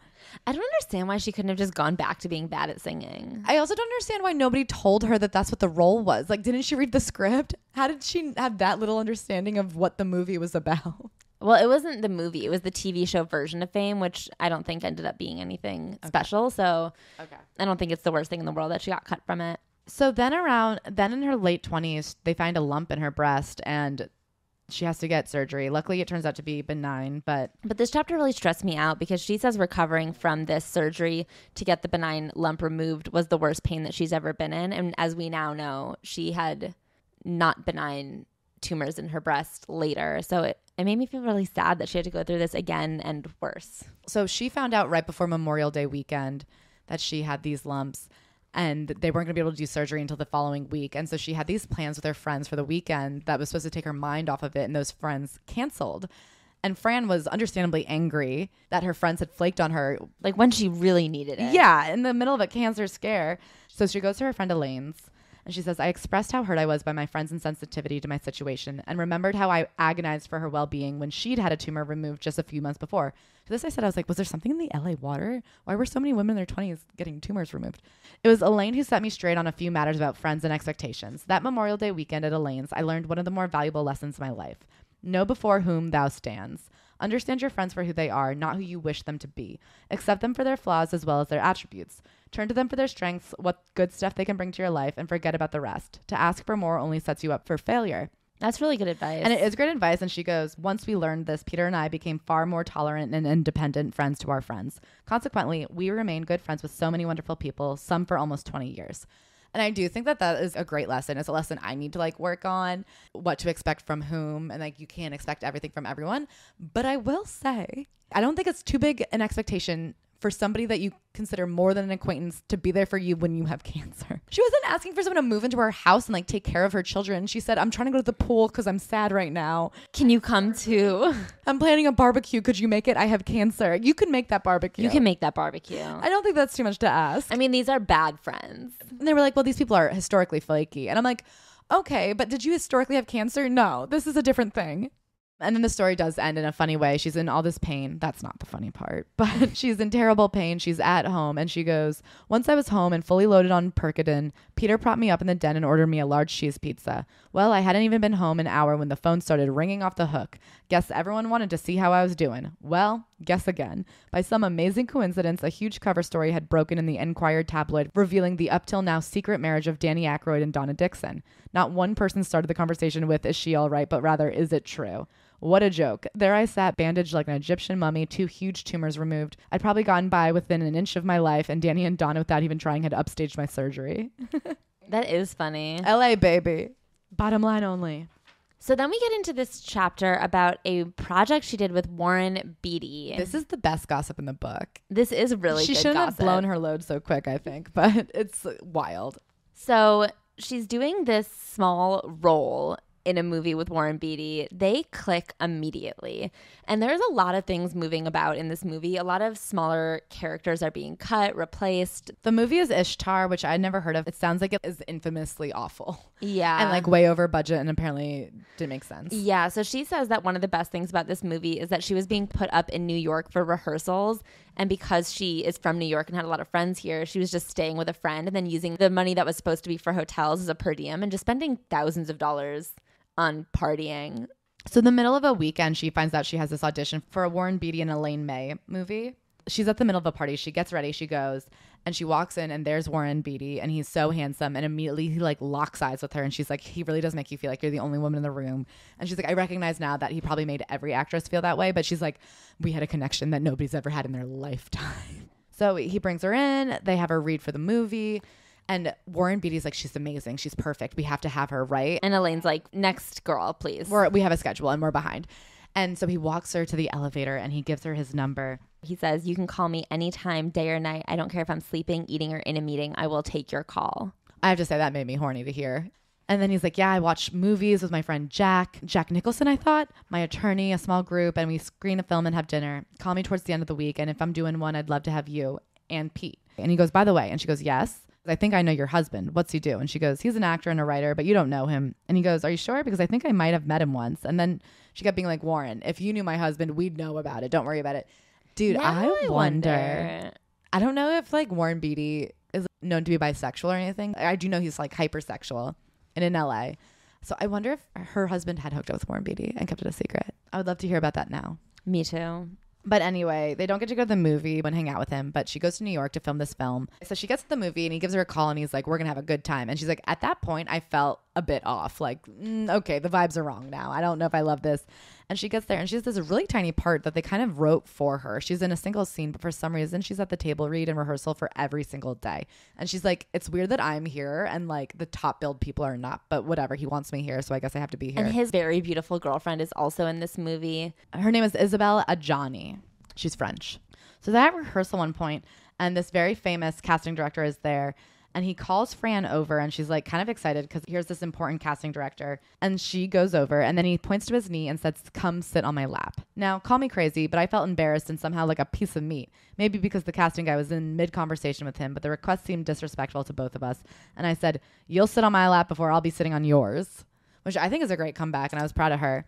I don't understand why she couldn't have just gone back to being bad at singing. I also don't understand why nobody told her that that's what the role was. Like, didn't she read the script? How did she have that little understanding of what the movie was about? Well, it wasn't the movie, it was the TV show version of Fame, which I don't think ended up being anything special. So Okay. I don't think it's the worst thing in the world that she got cut from it. So then around then in her late 20s, they find a lump in her breast and she has to get surgery. Luckily it turns out to be benign, but But this chapter really stressed me out because she says recovering from this surgery to get the benign lump removed was the worst pain that she's ever been in. And as we now know, she had not benign tumors in her breast later. So it, it made me feel really sad that she had to go through this again and worse. So she found out right before Memorial Day weekend that she had these lumps and they weren't going to be able to do surgery until the following week. And so she had these plans with her friends for the weekend that was supposed to take her mind off of it, and those friends canceled. And Fran was understandably angry that her friends had flaked on her. Like when she really needed it. Yeah, in the middle of a cancer scare. So she goes to her friend Elaine's and she says, I expressed how hurt I was by my friend's insensitivity to my situation and remembered how I agonized for her well being when she'd had a tumor removed just a few months before. To this, I said, I was like, was there something in the LA water? Why were so many women in their 20s getting tumors removed? It was Elaine who set me straight on a few matters about friends and expectations. That Memorial Day weekend at Elaine's, I learned one of the more valuable lessons of my life. Know before whom thou stands. Understand your friends for who they are, not who you wish them to be. Accept them for their flaws as well as their attributes. Turn to them for their strengths, what good stuff they can bring to your life, and forget about the rest. To ask for more only sets you up for failure. That's really good advice. And it is great advice. And she goes, Once we learned this, Peter and I became far more tolerant and independent friends to our friends. Consequently, we remain good friends with so many wonderful people, some for almost 20 years. And I do think that that is a great lesson. It's a lesson I need to like work on what to expect from whom. And like, you can't expect everything from everyone. But I will say, I don't think it's too big an expectation for somebody that you consider more than an acquaintance to be there for you when you have cancer. [LAUGHS] She wasn't asking for someone to move into her house and like take care of her children. She said, I'm trying to go to the pool because I'm sad right now. Can you come too? [LAUGHS] I'm planning a barbecue. Could you make it? I have cancer. You can make that barbecue. You can make that barbecue. I don't think that's too much to ask. I mean, these are bad friends. And they were like, well, these people are historically flaky. And I'm like, okay, but did you historically have cancer? No, this is a different thing. And then the story does end in a funny way. She's in all this pain. That's not the funny part, [LAUGHS] but she's in terrible pain. She's at home and she goes, Once I was home and fully loaded on Percodan, Peter propped me up in the den and ordered me a large cheese pizza. Well, I hadn't even been home an hour when the phone started ringing off the hook. Guess everyone wanted to see how I was doing. Well, guess again. By some amazing coincidence, a huge cover story had broken in the Enquirer tabloid, revealing the up till now secret marriage of Danny Aykroyd and Donna Dixon. Not one person started the conversation with, Is she all right? but rather, Is it true? What a joke. There I sat, bandaged like an Egyptian mummy, two huge tumors removed. I'd probably gotten by within an inch of my life, and Danny and Donna, without even trying, had upstaged my surgery. [LAUGHS] that is funny. LA, baby. Bottom line only. So then we get into this chapter about a project she did with Warren Beatty. This is the best gossip in the book. This is really she good shouldn't gossip. have blown her load so quick, I think, [LAUGHS] but it's wild. So she's doing this small role in a movie with Warren Beatty, they click immediately. And there's a lot of things moving about in this movie. A lot of smaller characters are being cut, replaced. The movie is Ishtar, which I'd never heard of. It sounds like it is infamously awful. Yeah. And like way over budget and apparently didn't make sense. Yeah. So she says that one of the best things about this movie is that she was being put up in New York for rehearsals. And because she is from New York and had a lot of friends here, she was just staying with a friend and then using the money that was supposed to be for hotels as a per diem and just spending thousands of dollars on partying. So, in the middle of a weekend, she finds out she has this audition for a Warren Beatty and Elaine May movie. She's at the middle of a party. She gets ready. She goes and she walks in, and there's Warren Beatty, and he's so handsome. And immediately he like locks eyes with her, and she's like, he really does make you feel like you're the only woman in the room. And she's like, I recognize now that he probably made every actress feel that way, but she's like, we had a connection that nobody's ever had in their [LAUGHS] lifetime. So he brings her in. They have her read for the movie. And Warren Beatty's like, she's amazing. She's perfect. We have to have her, right? And Elaine's like, next girl, please. We're, we have a schedule and we're behind. And so he walks her to the elevator and he gives her his number. He says, You can call me anytime, day or night. I don't care if I'm sleeping, eating, or in a meeting. I will take your call. I have to say, that made me horny to hear. And then he's like, Yeah, I watch movies with my friend Jack, Jack Nicholson, I thought, my attorney, a small group, and we screen a film and have dinner. Call me towards the end of the week. And if I'm doing one, I'd love to have you and Pete. And he goes, By the way, and she goes, Yes. I think I know your husband. What's he do? And she goes, He's an actor and a writer, but you don't know him. And he goes, Are you sure? Because I think I might have met him once. And then she kept being like, Warren, if you knew my husband, we'd know about it. Don't worry about it. Dude, Now I, wonder. I don't know if like Warren Beatty is known to be bisexual or anything. I do know he's like hypersexual and in LA. So I wonder if her husband had hooked up with Warren Beatty and kept it a secret. I would love to hear about that now. Me too. But anyway, they don't get to go to the movie and hang out with him, but she goes to New York to film this film. So she gets to the movie and he gives her a call and he's like, We're gonna have a good time. And she's like, At that point, I felt a bit off. Like, mm, okay, the vibes are wrong now. I don't know if I love this. And she gets there and she has this really tiny part that they kind of wrote for her. She's in a single scene, but for some reason she's at the table read and rehearsal for every single day. And she's like, it's weird that I'm here and like the top billed people are not, but whatever. He wants me here, so I guess I have to be here. And his very beautiful girlfriend is also in this movie. Her name is Isabelle Adjani. She's French. So they're at rehearsal one point, and this very famous casting director is there and he calls Fran over and she's like kind of excited because here's this important casting director. And she goes over and then he points to his knee and says, Come sit on my lap. Now, call me crazy, but I felt embarrassed and somehow like a piece of meat. Maybe because the casting guy was in mid conversation with him, but the request seemed disrespectful to both of us. And I said, You'll sit on my lap before I'll be sitting on yours, which I think is a great comeback. And I was proud of her.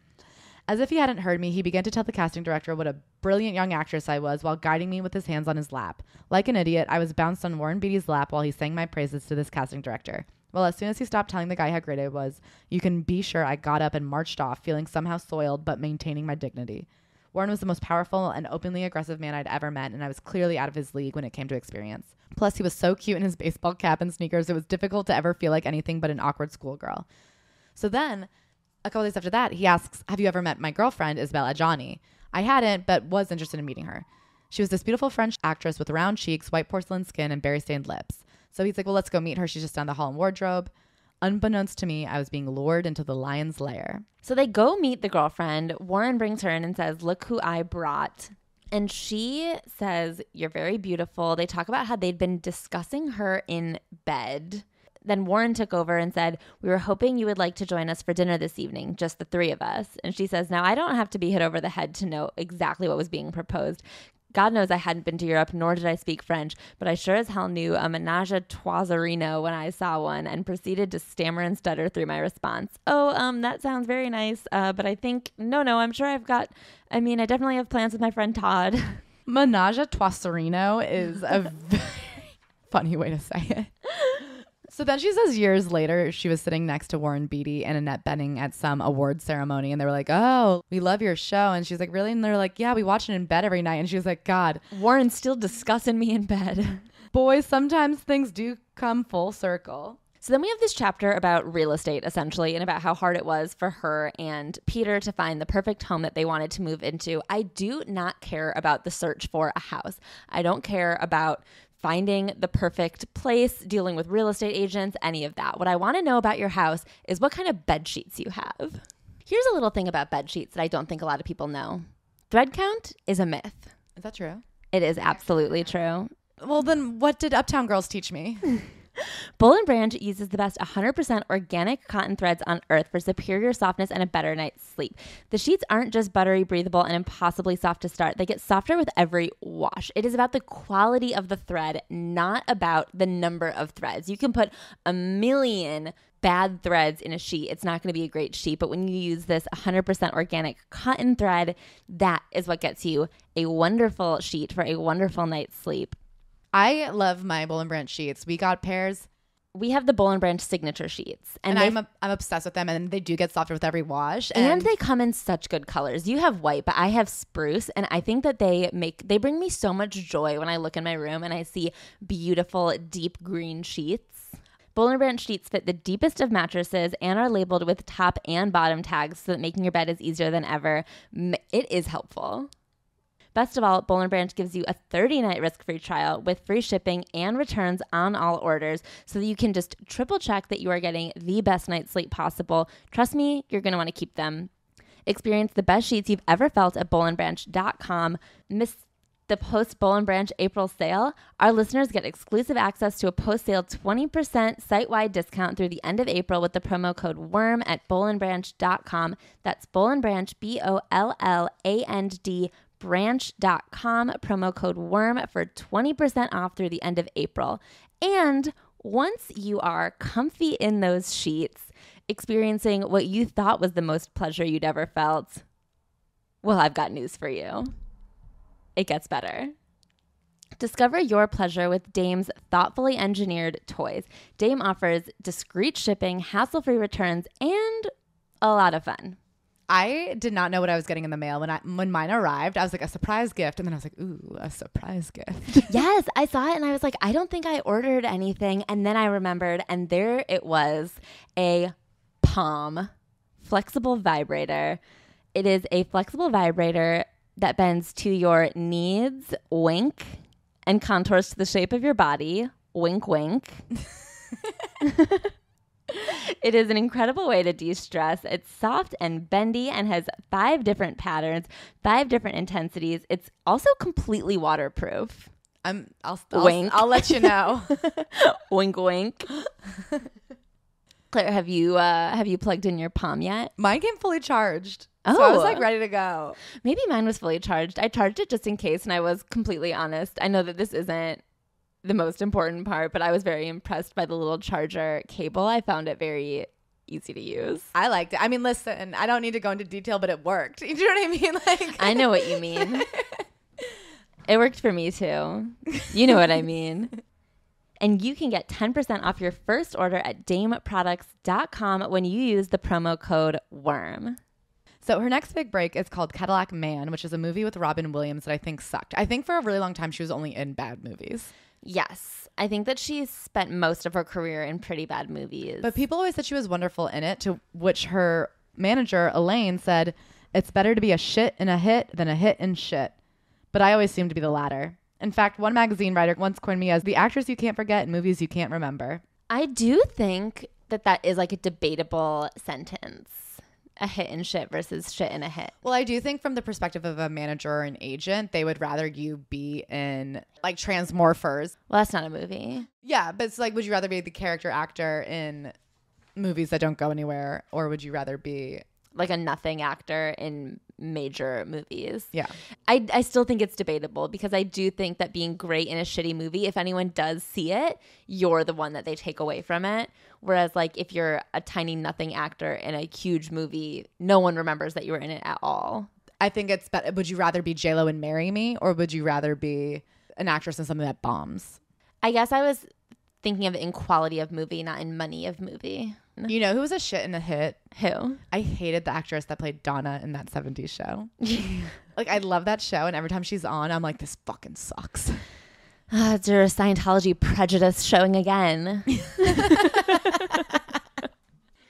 As if he hadn't heard me, he began to tell the casting director what a brilliant young actress I was while guiding me with his hands on his lap. Like an idiot, I was bounced on Warren Beatty's lap while he sang my praises to this casting director. Well, as soon as he stopped telling the guy how great I was, you can be sure I got up and marched off, feeling somehow soiled but maintaining my dignity. Warren was the most powerful and openly aggressive man I'd ever met, and I was clearly out of his league when it came to experience. Plus, he was so cute in his baseball cap and sneakers, it was difficult to ever feel like anything but an awkward schoolgirl. So then, a couple days after that, he asks, Have you ever met my girlfriend, Isabelle Adjani? I hadn't, but was interested in meeting her. She was this beautiful French actress with round cheeks, white porcelain skin, and berry stained lips. So he's like, Well, let's go meet her. She's just down the hall in wardrobe. Unbeknownst to me, I was being lured into the lion's lair. So they go meet the girlfriend. Warren brings her in and says, Look who I brought. And she says, You're very beautiful. They talk about how they'd been discussing her in bed. Then Warren took over and said, We were hoping you would like to join us for dinner this evening, just the three of us. And she says, Now I don't have to be hit over the head to know exactly what was being proposed. God knows I hadn't been to Europe, nor did I speak French, but I sure as hell knew a menage a troiserino when I saw one and proceeded to stammer and stutter through my response. Oh, um, that sounds very nice, uh, but I think, no, no, I'm sure I've got, I mean, I definitely have plans with my friend Todd. [LAUGHS] Menage a Troiserino is a [LAUGHS] very funny way to say it. So then she says years later, she was sitting next to Warren Beatty and Annette Bening at some award ceremony, and they were like, Oh, we love your show. And she's like, Really? And they're like, Yeah, we watch it in bed every night. And she was like, God, Warren's still discussing me in bed. [LAUGHS] boys, sometimes things do come full circle. So then we have this chapter about real estate, essentially, and about how hard it was for her and Peter to find the perfect home that they wanted to move into. I do not care about the search for a house. I don't care about finding the perfect place, dealing with real estate agents, any of that. What I want to know about your house is what kind of bed sheets you have. Here's a little thing about bed sheets that I don't think a lot of people know. Thread count is a myth. Is that true? It is absolutely true. Well, then what did Uptown Girls teach me? [LAUGHS] [LAUGHS] And Branch uses the best 100% organic cotton threads on earth for superior softness and a better night's sleep. The sheets aren't just buttery, breathable, and impossibly soft to start. They get softer with every wash. It is about the quality of the thread, not about the number of threads. You can put a million bad threads in a sheet, it's not going to be a great sheet. But when you use this 100% organic cotton thread, that is what gets you a wonderful sheet for a wonderful night's sleep. I love my Boll and Branch sheets. We got pairs, We have the Boll and Branch signature sheets, and, they I'm a, I'm obsessed with them, and they do get softer with every wash. and they come in such good colors. You have white, but I have spruce, and I think that they make they bring me so much joy when I look in my room and I see beautiful deep green sheets. Boll and Branch sheets fit the deepest of mattresses and are labeled with top and bottom tags so that making your bed is easier than ever. It is helpful. Best of all, Boll and Branch gives you a 30-night risk-free trial with free shipping and returns on all orders so that you can just triple check that you are getting the best night's sleep possible. Trust me, you're going to want to keep them. Experience the best sheets you've ever felt at bollandbranch.com. Miss the post Boll and Branch April sale, our listeners get exclusive access to a post sale 20% site wide discount through the end of April with the promo code WORM at bollandbranch.com. That's Boll and Branch, B O L L A N D branch.com, promo code WORM for 20% off through the end of April. And once you are comfy in those sheets, experiencing what you thought was the most pleasure you'd ever felt, well, I've got news for you. It gets better. Discover your pleasure with Dame's thoughtfully engineered toys. Dame offers discreet shipping, hassle free returns, and a lot of fun. I did not know what I was getting in the mail when I when mine arrived. I was like a surprise gift, and then I was like, "Ooh, a surprise gift." [LAUGHS] yes, I saw it and I was like, I don't think I ordered anything. And then I remembered, and there it was a Pom flexible vibrator. It is a flexible vibrator that bends to your needs, wink, and contours to the shape of your body, wink, wink. [LAUGHS] it is an incredible way to de stress. It's soft and bendy and has five different patterns, five different intensities. It's also completely waterproof. I'm. I'll. I'll, Wink. I'll let you know. [LAUGHS] wink, wink. [LAUGHS] Claire, have you uh, have you plugged in your Pom yet? Mine came fully charged. So I was Oh. like ready to go. Maybe mine was fully charged. I charged it just in case, and I was completely honest. I know that this isn't the most important part, but I was very impressed by the little charger cable. I found it very easy to use. I liked it. I mean, listen, I don't need to go into detail, but it worked. [LAUGHS] You know what I mean? Like I know what you [LAUGHS] mean. it worked for me too. You know what I mean. [LAUGHS] And you can get 10% off your first order at dameproducts.com when you use the promo code WORM. So her next big break is called Cadillac Man, which is a movie with Robin Williams that I think sucked. I think for a really long time she was only in bad movies. Yes, I think that she spent most of her career in pretty bad movies. But people always said she was wonderful in it, to which her manager, Elaine, said, It's better to be a shit in a hit than a hit in shit. But I always seem to be the latter. In fact, one magazine writer once coined me as the actress you can't forget in movies you can't remember. I do think that that is like a debatable sentence. A hit and shit versus shit and a hit. Well, I do think from the perspective of a manager or an agent, they would rather you be in like Transmorphers. Well, that's not a movie. Yeah, but it's like, would you rather be the character actor in movies that don't go anywhere, or would you rather be? Like a nothing actor in major movies. Yeah, I, I still think it's debatable because I do think that being great in a shitty movie, if anyone does see it, you're the one that they take away from it. Whereas, like, if you're a tiny nothing actor in a huge movie, no one remembers that you were in it at all. I think it's better. Would you rather be J Lo and marry me, or would you rather be an actress in something that bombs? I guess I was thinking of it in quality of movie, not in money of movie. You know who was a shit in a hit? Who? I hated the actress that played Donna in that 70s show. [LAUGHS] like, I love that show, and every time she's on, I'm like, this fucking sucks. [LAUGHS] Ah, it's your Scientology prejudice showing again. [LAUGHS] [LAUGHS]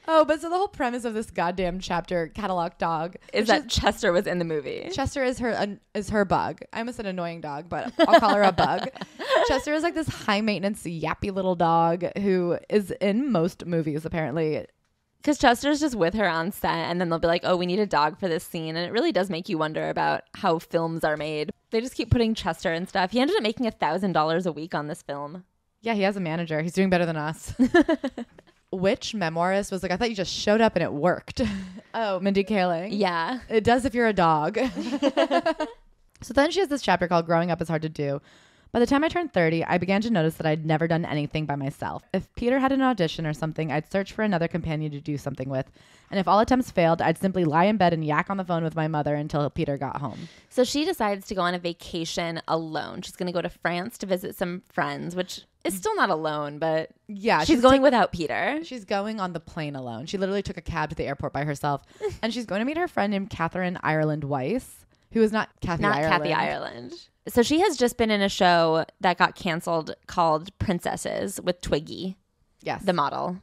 Oh, but so the whole premise of this goddamn chapter, Cadillac Dog, Is which that Chester was in the movie? Chester is her an is her bug. I almost said annoying dog, but I'll call her a bug. [LAUGHS] Chester is like this high maintenance, yappy little dog who is in most movies apparently. Because Chester's just with her on set, and then they'll be like, oh, we need a dog for this scene. And it really does make you wonder about how films are made. They just keep putting Chester and stuff. He ended up making a $1,000 a week on this film. Yeah, he has a manager. He's doing better than us. [LAUGHS] Which memoirist was like, I thought you just showed up and it worked. [LAUGHS] oh, Mindy Kaling. Yeah. It does if you're a dog. [LAUGHS] so then she has this chapter called Growing Up is Hard to Do. By the time I turned 30, I began to notice that I'd never done anything by myself. If Peter had an audition or something, I'd search for another companion to do something with. And if all attempts failed, I'd simply lie in bed and yak on the phone with my mother until Peter got home. So she decides to go on a vacation alone. She's going to go to France to visit some friends, which is mm. still not alone, but Yeah, she's, going without Peter. She's going on the plane alone. She literally took a cab to the airport by herself. [LAUGHS] and she's going to meet her friend named Catherine Ireland Weiss, who is not Kathy not Ireland. Kathy Ireland. So she has just been in a show that got canceled called Princesses with Twiggy, Yes. the model.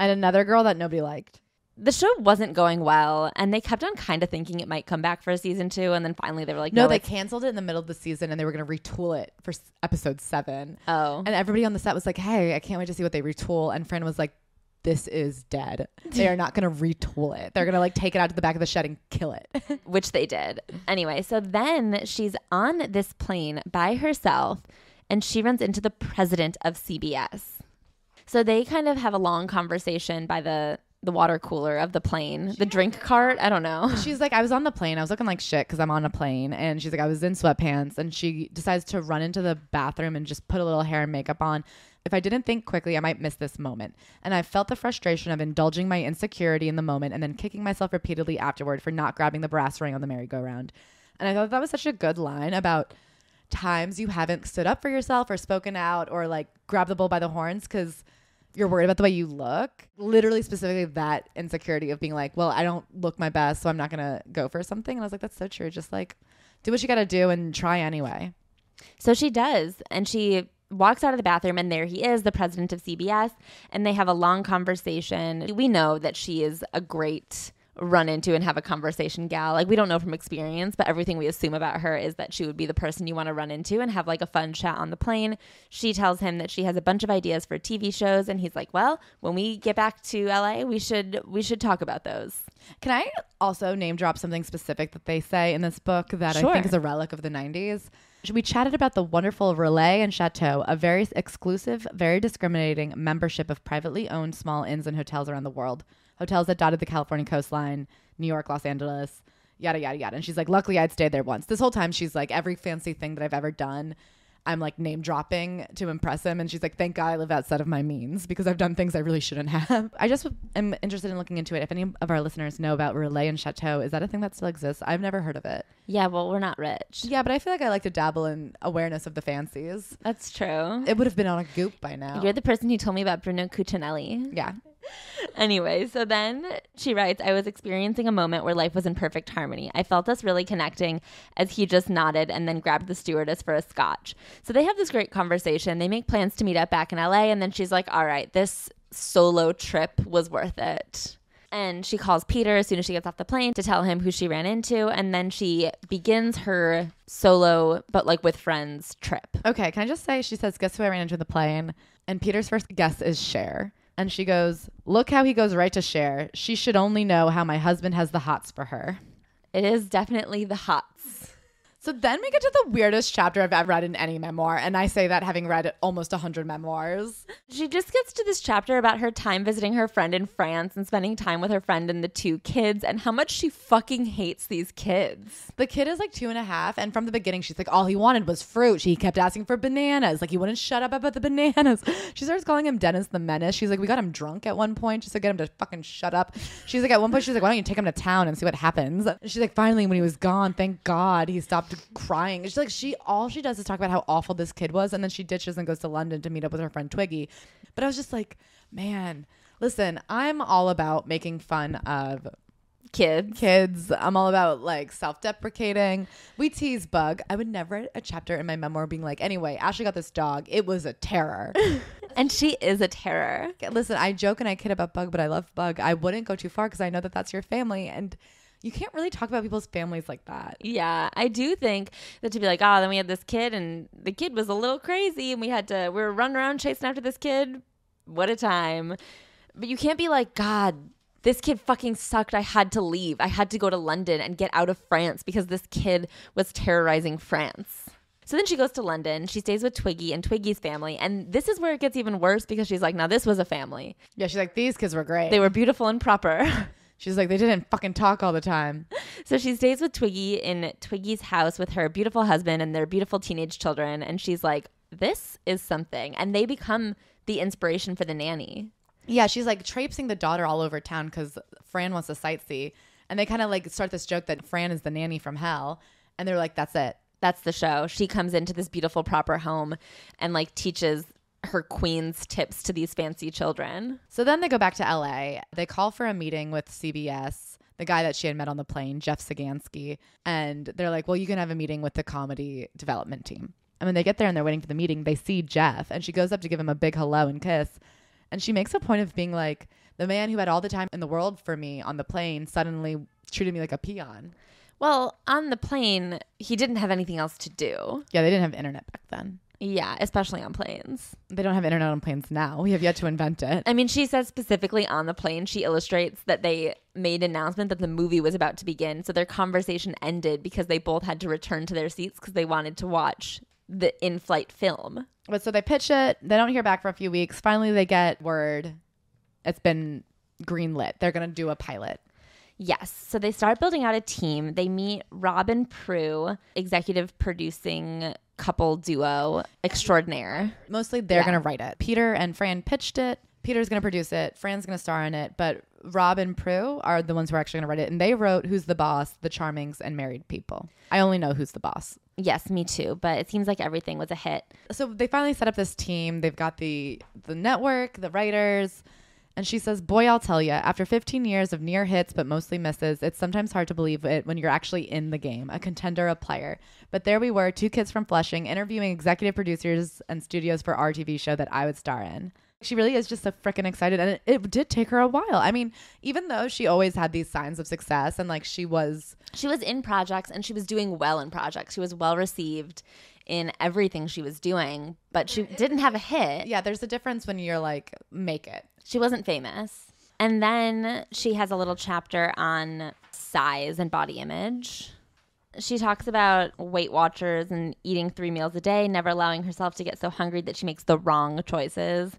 and another girl that nobody liked. The show wasn't going well, and they kept on kind of thinking it might come back for a season two, and then finally they were like, No, "No, they canceled it in the middle of the season and they were going to retool it for s- episode seven. oh, And everybody on the set was like, hey, I can't wait to see what they retool. And Fran was like, this is dead. [LAUGHS] They are not going to retool it. They're going to like take it out to the back of the shed and kill it. [LAUGHS] which they did. Anyway, so then she's on this plane by herself, and she runs into the president of CBS. So they kind of have a long conversation by the the water cooler of the plane, the drink cart. I don't know. She's like, I was on the plane. I was looking like shit because I'm on a plane. And she's like, I was in sweatpants. And she decides to run into the bathroom and just put a little hair and makeup on. If I didn't think quickly, I might miss this moment. And I felt the frustration of indulging my insecurity in the moment and then kicking myself repeatedly afterward for not grabbing the brass ring on the merry-go-round. And I thought that was such a good line about times you haven't stood up for yourself or spoken out or like grabbed the bull by the horns because you're worried about the way you look. Literally, specifically that insecurity of being like, well, I don't look my best, so I'm not gonna go for something. And I was like, that's so true. Just like do what you gotta do and try anyway. So she does, and she walks out of the bathroom, and there he is, the president of CBS. And they have a long conversation. We know that she is a great run into and have a conversation gal. Like we don't know from experience, but everything we assume about her is that she would be the person you want to run into and have like a fun chat on the plane. She tells him that she has a bunch of ideas for TV shows and he's like, "Well, when we get back to LA, we should we should talk about those." Can I also name drop something specific that they say in this book that I think is a relic of the 90s? We chatted about the wonderful Relais and Chateau, a very exclusive, very discriminating membership of privately owned small inns and hotels around the world. Hotels that dotted the California coastline, New York, Los Angeles, yada, yada, yada. And she's like, luckily I'd stayed there once. This whole time she's like, every fancy thing that I've ever done, I'm like name dropping to impress him. And she's like, thank God I live outside of my means because I've done things I really shouldn't have. I just am interested in looking into it. If any of our listeners know about Relais and Chateau, is that a thing that still exists? I've never heard of it. Yeah, well, we're not rich. Yeah, but I feel like I like to dabble in awareness of the fancies. That's true. It would have been on a goop by now. You're the person who told me about Bruno Cucinelli. yeah. [LAUGHS] Anyway, so then she writes, I was experiencing a moment where life was in perfect harmony. I felt us really connecting as he just nodded and then grabbed the stewardess for a scotch. So they have this great conversation. They make plans to meet up back in LA, and then she's like, All right, this solo trip was worth it. And she calls Peter as soon as she gets off the plane to tell him who she ran into. And then she begins her solo, but like with friends, trip. Okay, can I just say, she says, guess who I ran into in the plane? And Peter's first guess is Cher. And she goes, look how he goes right to Cher. She should only know how my husband has the hots for her. It is definitely the hots. So then we get to the weirdest chapter I've ever read in any memoir. And I say that having read almost 100 memoirs. She just gets to this chapter about her time visiting her friend in France and spending time with her friend and the two kids and how much she fucking hates these kids. The kid is like two and a half. And from the beginning, she's like, all he wanted was fruit. She kept asking for bananas. Like, he wouldn't shut up about the bananas. [LAUGHS] She starts calling him Dennis the Menace. She's like, we got him drunk at one point just to get him to fucking shut up. She's like, at one point, she's like, why don't you take him to town and see what happens? And she's like, finally, when he was gone, thank God he stopped crying. She's like, she, all she does is talk about how awful this kid was. And then she ditches and goes to London to meet up with her friend Twiggy. But I was just like, man, listen, I'm all about making fun of Kids. kids. I'm all about like self deprecating. We tease Bug. I would never write a chapter in my memoir being like, anyway, Ashley got this dog. It was a terror. [LAUGHS] And she is a terror. Listen, I joke and I kid about Bug, but I love Bug. I wouldn't go too far because I know that that's your family. And you can't really talk about people's families like that. Yeah, I do think that to be like, oh, then we had this kid and the kid was a little crazy and we had to, we were running around chasing after this kid. What a time. But you can't be like, God, this kid fucking sucked. I had to leave. I had to go to London and get out of France because this kid was terrorizing France. So then she goes to London. She stays with Twiggy and Twiggy's family. And this is where it gets even worse because she's like, now this was a family. Yeah, she's like, these kids were great. They were beautiful and proper. [LAUGHS] she's like, they didn't fucking talk all the time. [LAUGHS] So she stays with Twiggy in Twiggy's house with her beautiful husband and their beautiful teenage children. And she's like, this is something. And they become the inspiration for the nanny. Yeah, she's like traipsing the daughter all over town because Fran wants to sightsee. And they kind of like start this joke that Fran is the nanny from hell. And they're like, that's it. That's the show. She comes into this beautiful, proper home and like teaches her queen's tips to these fancy children. So then they go back to LA. They call for a meeting with CBS, the guy that she had met on the plane, Jeff Sagansky. And they're like, well, you can have a meeting with the comedy development team. And when they get there and they're waiting for the meeting, they see Jeff and she goes up to give him a big hello and kiss. And she makes a point of being like, the man who had all the time in the world for me on the plane suddenly treated me like a peon. Well, on the plane, he didn't have anything else to do. Yeah, they didn't have internet back then. Yeah, especially on planes. They don't have internet on planes now. We have yet to invent it. I mean, she says specifically on the plane, she illustrates that they made an announcement that the movie was about to begin. So their conversation ended because they both had to return to their seats because they wanted to watch the in flight film. But so they pitch it. They don't hear back for a few weeks. Finally, they get word it's been greenlit. They're going to do a pilot. Yes. So they start building out a team. They meet Rob and Prue, executive producing couple duo extraordinaire. Mostly they're Yeah. going to write it. Peter and Fran pitched it. Peter's going to produce it. Fran's going to star in it. But Rob and Prue are the ones who are actually going to write it. And they wrote Who's the Boss, The Charmings, and Married People. I only know Who's the Boss. Yes, me too. But it seems like everything was a hit. So they finally set up this team. They've got the the network, the writers, And she says, Boy, I'll tell you, after 15 years of near hits but mostly misses, it's sometimes hard to believe it when you're actually in the game, a contender, a player. But there we were, two kids from Flushing, interviewing executive producers and studios for our TV show that I would star in. She really is just so freaking excited. And it, it did take her a while. I mean, even though she always had these signs of success and like she was. She was in projects and she was doing well in projects. She was well received in everything she was doing, but she didn't have a hit. Yeah, there's a difference when you're like, make it. She wasn't famous. And then she has a little chapter on size and body image. She talks about Weight Watchers and eating three meals a day, never allowing herself to get so hungry that she makes the wrong choices.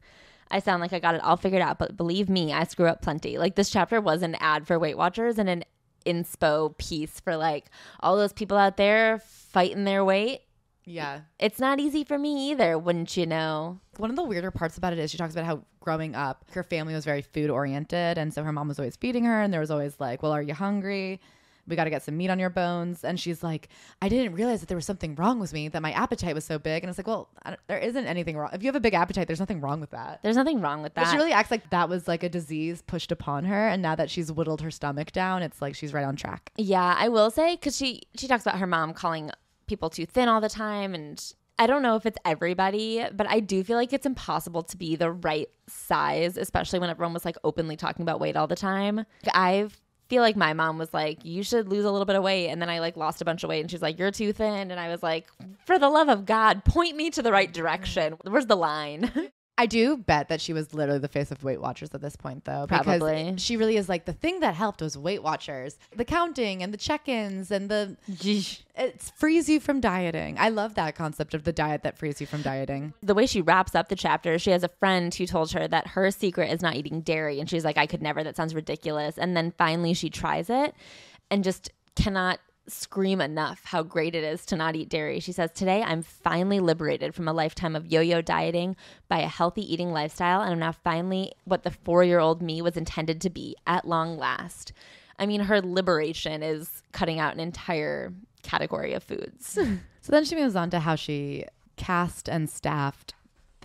I sound like I got it all figured out, but believe me, I screw up plenty. Like this chapter was an ad for Weight Watchers and an inspo piece for like all those people out there fighting their weight. Yeah. It's not easy for me either, wouldn't you know? One of the weirder parts about it is she talks about how growing up, her family was very food oriented. And so her mom was always feeding her. And there was always like, well, are you hungry? We got to get some meat on your bones. And she's like, I didn't realize that there was something wrong with me, that my appetite was so big. And it's like, well, there isn't anything wrong. If you have a big appetite, there's nothing wrong with that. There's nothing wrong with But that. she really acts like that was like a disease pushed upon her. And now that she's whittled her stomach down, it's like she's right on track. Yeah, I will say because she she talks about her mom calling people too thin all the time, and I don't know if it's everybody, but I do feel like it's impossible to be the right size, especially when everyone was like openly talking about weight all the time. I feel like my mom was like, "You should lose a little bit of weight," and then I like lost a bunch of weight, and she's like, "You're too thin," and I was like, "For the love of God, point me to the right direction. Where's the line?" [LAUGHS] I do bet that she was literally the face of Weight Watchers at this point, though. Probably. Because she really is like the thing that helped was Weight Watchers. The counting and the check ins and the. It frees you from dieting. I love that concept of the diet that frees you from dieting. the way she wraps up the chapter, she has a friend who told her that her secret is not eating dairy. And she's like, I could never. That sounds ridiculous. And then finally she tries it and just cannot scream enough how great it is to not eat dairy. She says, Today I'm finally liberated from a lifetime of yo yo dieting by a healthy eating lifestyle. And I'm now finally what the four year old me was intended to be at long last. I mean, her liberation is cutting out an entire category of foods. [LAUGHS] So then she moves on to how she cast and staffed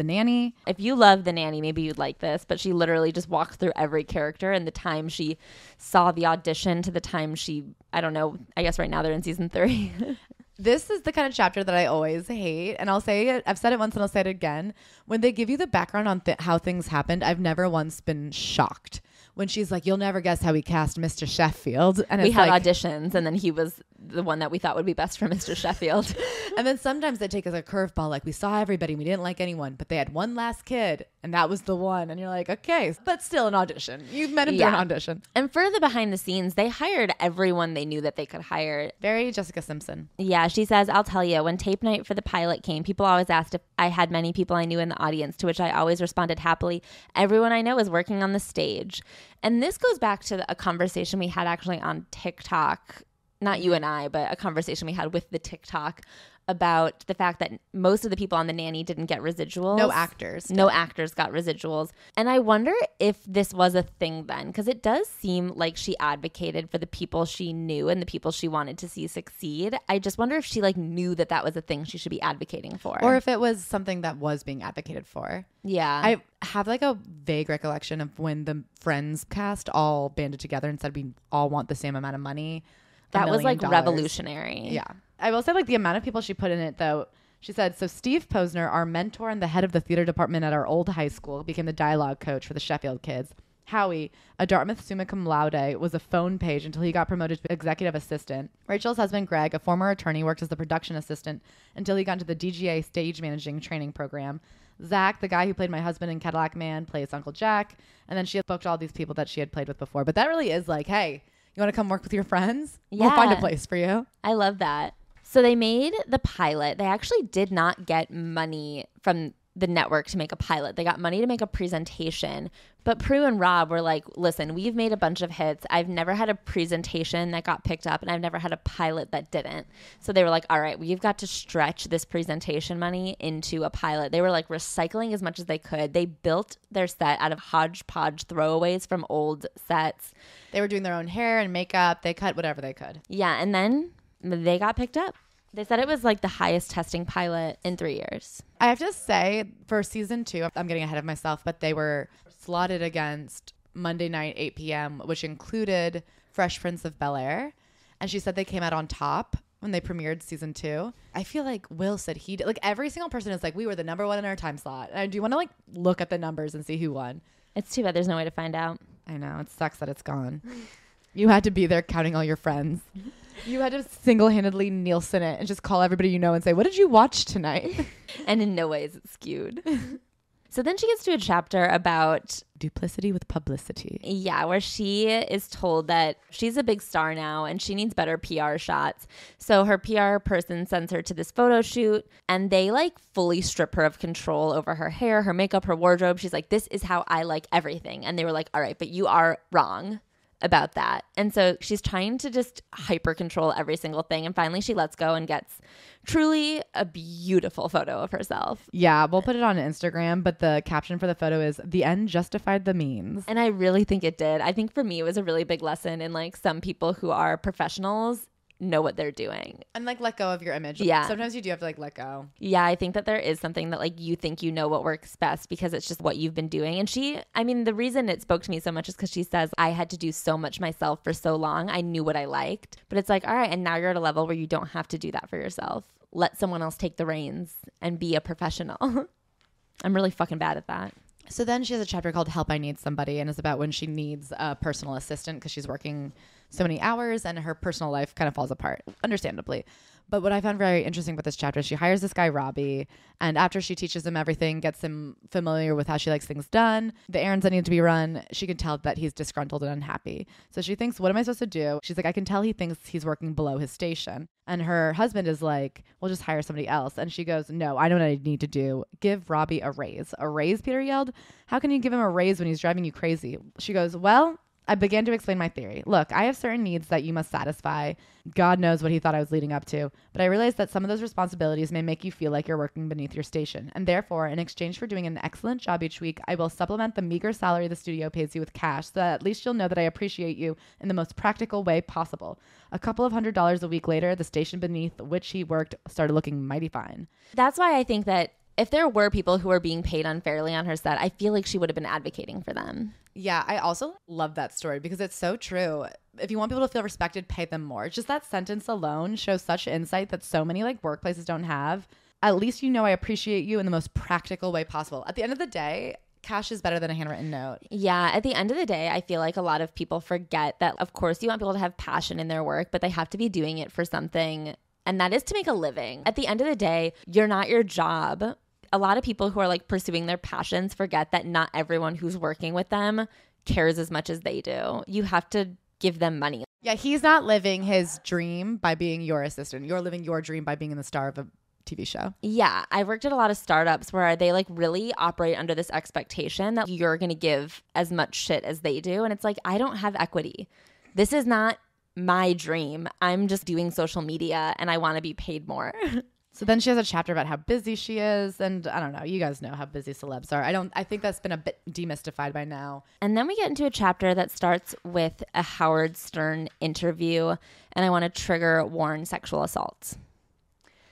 the nanny. if you love the nanny, maybe you'd like this, but she literally just walks through every character and the time she saw the audition to the time she, I don't know, I guess right now they're in season three. [LAUGHS] This is the kind of chapter that I always hate. And I'll say it, I've said it once and I'll say it again. When they give you the background on th- how things happened, I've never once been shocked. When she's like, You'll never guess how we cast Mr. Sheffield. And we had like, auditions and then he was the one that we thought would be best for Mr. Sheffield. [LAUGHS] And then sometimes they take us a curveball, like we saw everybody, we didn't like anyone, but they had one last kid, and that was the one. And you're like, okay, but still an audition. You've met him through an Yeah. audition. and for the behind the scenes, they hired everyone they knew that they could hire. Very Jessica Simpson. Yeah, she says, I'll tell you, when tape night for the pilot came, people always asked if I had many people I knew in the audience, to which I always responded happily, everyone I know is working on the stage. And this goes back to a conversation we had actually on TikTok, not you and I, but a conversation we had with the TikTok about the fact that most of the people on the nanny didn't get residuals. No actors. No actors got residuals. And I wonder if this was a thing then, because it does seem like she advocated for the people she knew and the people she wanted to see succeed. I just wonder if she like knew that that was a thing she should be advocating for. Or if it was something that was being advocated for. yeah. I have like a vague recollection of when the Friends cast all banded together and said we all want the same amount of money. that was like dollars. revolutionary. Yeah. I will say like the amount of people she put in it though. She said, so Steve Posner, our mentor and the head of the theater department at our old high school, became the dialogue coach for the Sheffield kids. Howie, a Dartmouth summa cum laude, was a phone page until he got promoted to executive assistant. Rachel's husband, Greg, a former attorney, worked as the production assistant until he got into the DGA stage managing training program. Zach, the guy who played my husband in Cadillac Man, plays Uncle Jack. And then she had booked all these people that she had played with before. But that really is like, hey, you want to come work with your friends? We'll find a place for you. I love that. So they made the pilot. They actually did not get money from the network to make a pilot. They got money to make a presentation. But Prue and Rob were like, listen, we've made a bunch of hits. I've never had a presentation that got picked up, and I've never had a pilot that didn't. So they were like, all right, we've got to stretch this presentation money into a pilot. They were like recycling as much as they could. They built their set out of hodgepodge throwaways from old sets. They were doing their own hair and makeup. They cut whatever they could. Yeah, and then they got picked up. They said it was like the highest testing pilot in three years. I have to say, for season two, I'm getting ahead of myself, but they were slotted against Monday night 8 p.m., which included Fresh Prince of Bel Air, and she said they came out on top when they premiered season two. I feel like Will said he did. Like every single person is like, we were the number one in our time slot. And I do want to like look at the numbers and see who won. It's too bad there's no way to find out. I know it sucks that it's gone. [LAUGHS] You had to be there counting all your friends. You had to single-handedly Nielsen it and just call everybody you know and say, "What did you watch tonight?" [LAUGHS] and in no way is it skewed. [LAUGHS] so then she gets to a chapter about duplicity with publicity. Yeah, where she is told that she's a big star now and she needs better PR shots. So her PR person sends her to this photo shoot and they like fully strip her of control over her hair, her makeup, her wardrobe. She's like, "This is how I like everything." And they were like, "All right, but you are wrong." About that. And so she's trying to just hyper control every single thing. And finally, she lets go and gets truly a beautiful photo of herself. Yeah, we'll put it on Instagram, but the caption for the photo is the end justified the means. And I really think it did. I think for me, it was a really big lesson in like some people who are professionals know what they're doing and like let go of your image. Yeah. Sometimes you do have to like let go. Yeah, I think that there is something that like you think you know what works best because it's just what you've been doing. And she, I mean, the reason it spoke to me so much is because she says, I had to do so much myself for so long. I knew what I liked. But it's like, all right, and now you're at a level where you don't have to do that for yourself. Let someone else take the reins and be a professional. [LAUGHS] I'm really fucking bad at that. So then she has a chapter called Help I Need Somebody, and it's about when she needs a personal assistant because she's working so many hours and her personal life kind of falls apart, understandably. But what I found very interesting with this chapter, she hires this guy, Robbie, and after she teaches him everything, gets him familiar with how she likes things done, the errands that need to be run, she can tell that he's disgruntled and unhappy. So she thinks, What am I supposed to do? She's like, I can tell he thinks he's working below his station. And her husband is like, We'll just hire somebody else. And she goes, No, I know what I need to do. Give Robbie a raise. A raise, Peter yelled. How can you give him a raise when he's driving you crazy? She goes, Well, I began to explain my theory. Look, I have certain needs that you must satisfy. God knows what he thought I was leading up to, but I realized that some of those responsibilities may make you feel like you're working beneath your station. And therefore, in exchange for doing an excellent job each week, I will supplement the meager salary the studio pays you with cash so that at least you'll know that I appreciate you in the most practical way possible. A couple of hundred dollars a week later, the station beneath which he worked started looking mighty fine. That's why I think that if there were people who were being paid unfairly on her set, I feel like she would have been advocating for them. Yeah, I also love that story because it's so true. If you want people to feel respected, pay them more. Just that sentence alone shows such insight that so many like workplaces don't have. At least you know I appreciate you in the most practical way possible. At the end of the day, cash is better than a handwritten note. Yeah, at the end of the day, I feel like a lot of people forget that of course you want people to have passion in their work, but they have to be doing it for something and that is to make a living. At the end of the day, you're not your job a lot of people who are like pursuing their passions forget that not everyone who's working with them cares as much as they do. You have to give them money. Yeah, he's not living his dream by being your assistant. You're living your dream by being in the star of a TV show. Yeah, I've worked at a lot of startups where they like really operate under this expectation that you're going to give as much shit as they do and it's like I don't have equity. This is not my dream. I'm just doing social media and I want to be paid more. [LAUGHS] So then she has a chapter about how busy she is, and I don't know. You guys know how busy celebs are. I don't. I think that's been a bit demystified by now. And then we get into a chapter that starts with a Howard Stern interview, and I want to trigger Warren sexual assaults.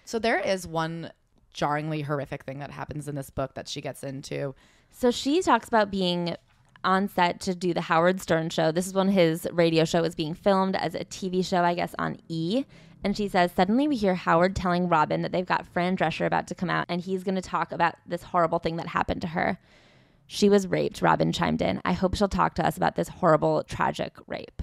So there is one jarringly horrific thing that happens in this book that she gets into. So she talks about being on set to do the Howard Stern show. This is when his radio show was being filmed as a TV show, I guess, on E. And she says, Suddenly we hear Howard telling Robin that they've got Fran Drescher about to come out and he's going to talk about this horrible thing that happened to her. She was raped, Robin chimed in. I hope she'll talk to us about this horrible, tragic rape.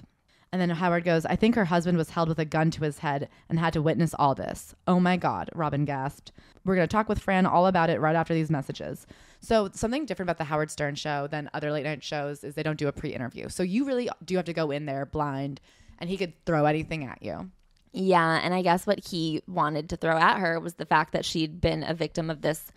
And then Howard goes, I think her husband was held with a gun to his head and had to witness all this. Oh my God, Robin gasped. We're going to talk with Fran all about it right after these messages. So, something different about the Howard Stern show than other late night shows is they don't do a pre interview. So, you really do have to go in there blind and he could throw anything at you. Yeah, and I guess what he wanted to throw at her was the fact that she'd been a victim of this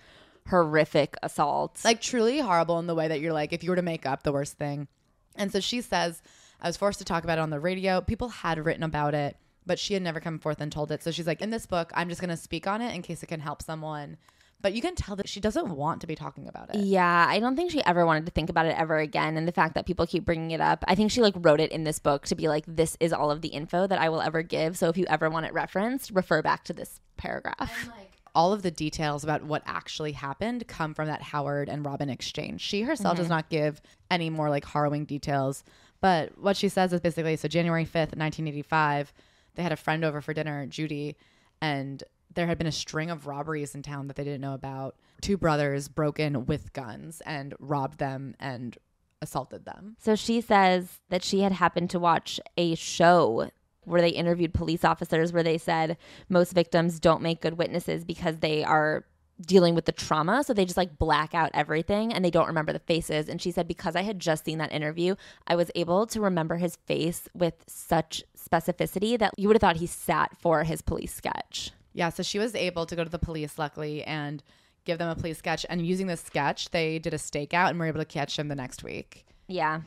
horrific assault. Like truly horrible in the way that you're like, if you were to make up the worst thing. And so she says, I was forced to talk about it on the radio. People had written about it, but she had never come forth and told it. So she's like, in this book, I'm just going to speak on it in case it can help someone but you can tell that she doesn't want to be talking about it. Yeah, I don't think she ever wanted to think about it ever again. And the fact that people keep bringing it up, I think she like wrote it in this book to be like, this is all of the info that I will ever give. So if you ever want it referenced, refer back to this paragraph. like, all of the details about what actually happened come from that Howard and Robin exchange. She herself does mm-hmm. not give any more like harrowing details, but what she says is basically so January 5th, 1985, they had a friend over for dinner, Judy, and there had been a string of robberies in town that they didn't know about. Two brothers broke in with guns and robbed them and assaulted them. So she says that she had happened to watch a show where they interviewed police officers where they said most victims don't make good witnesses because they are dealing with the trauma so they just like black out everything and they don't remember the faces and she said because I had just seen that interview I was able to remember his face with such specificity that you would have thought he sat for his police sketch. Yeah, so she was able to go to the police, luckily, and give them a police sketch. And using this sketch, they did a stakeout and were able to catch him the next week. Yeah.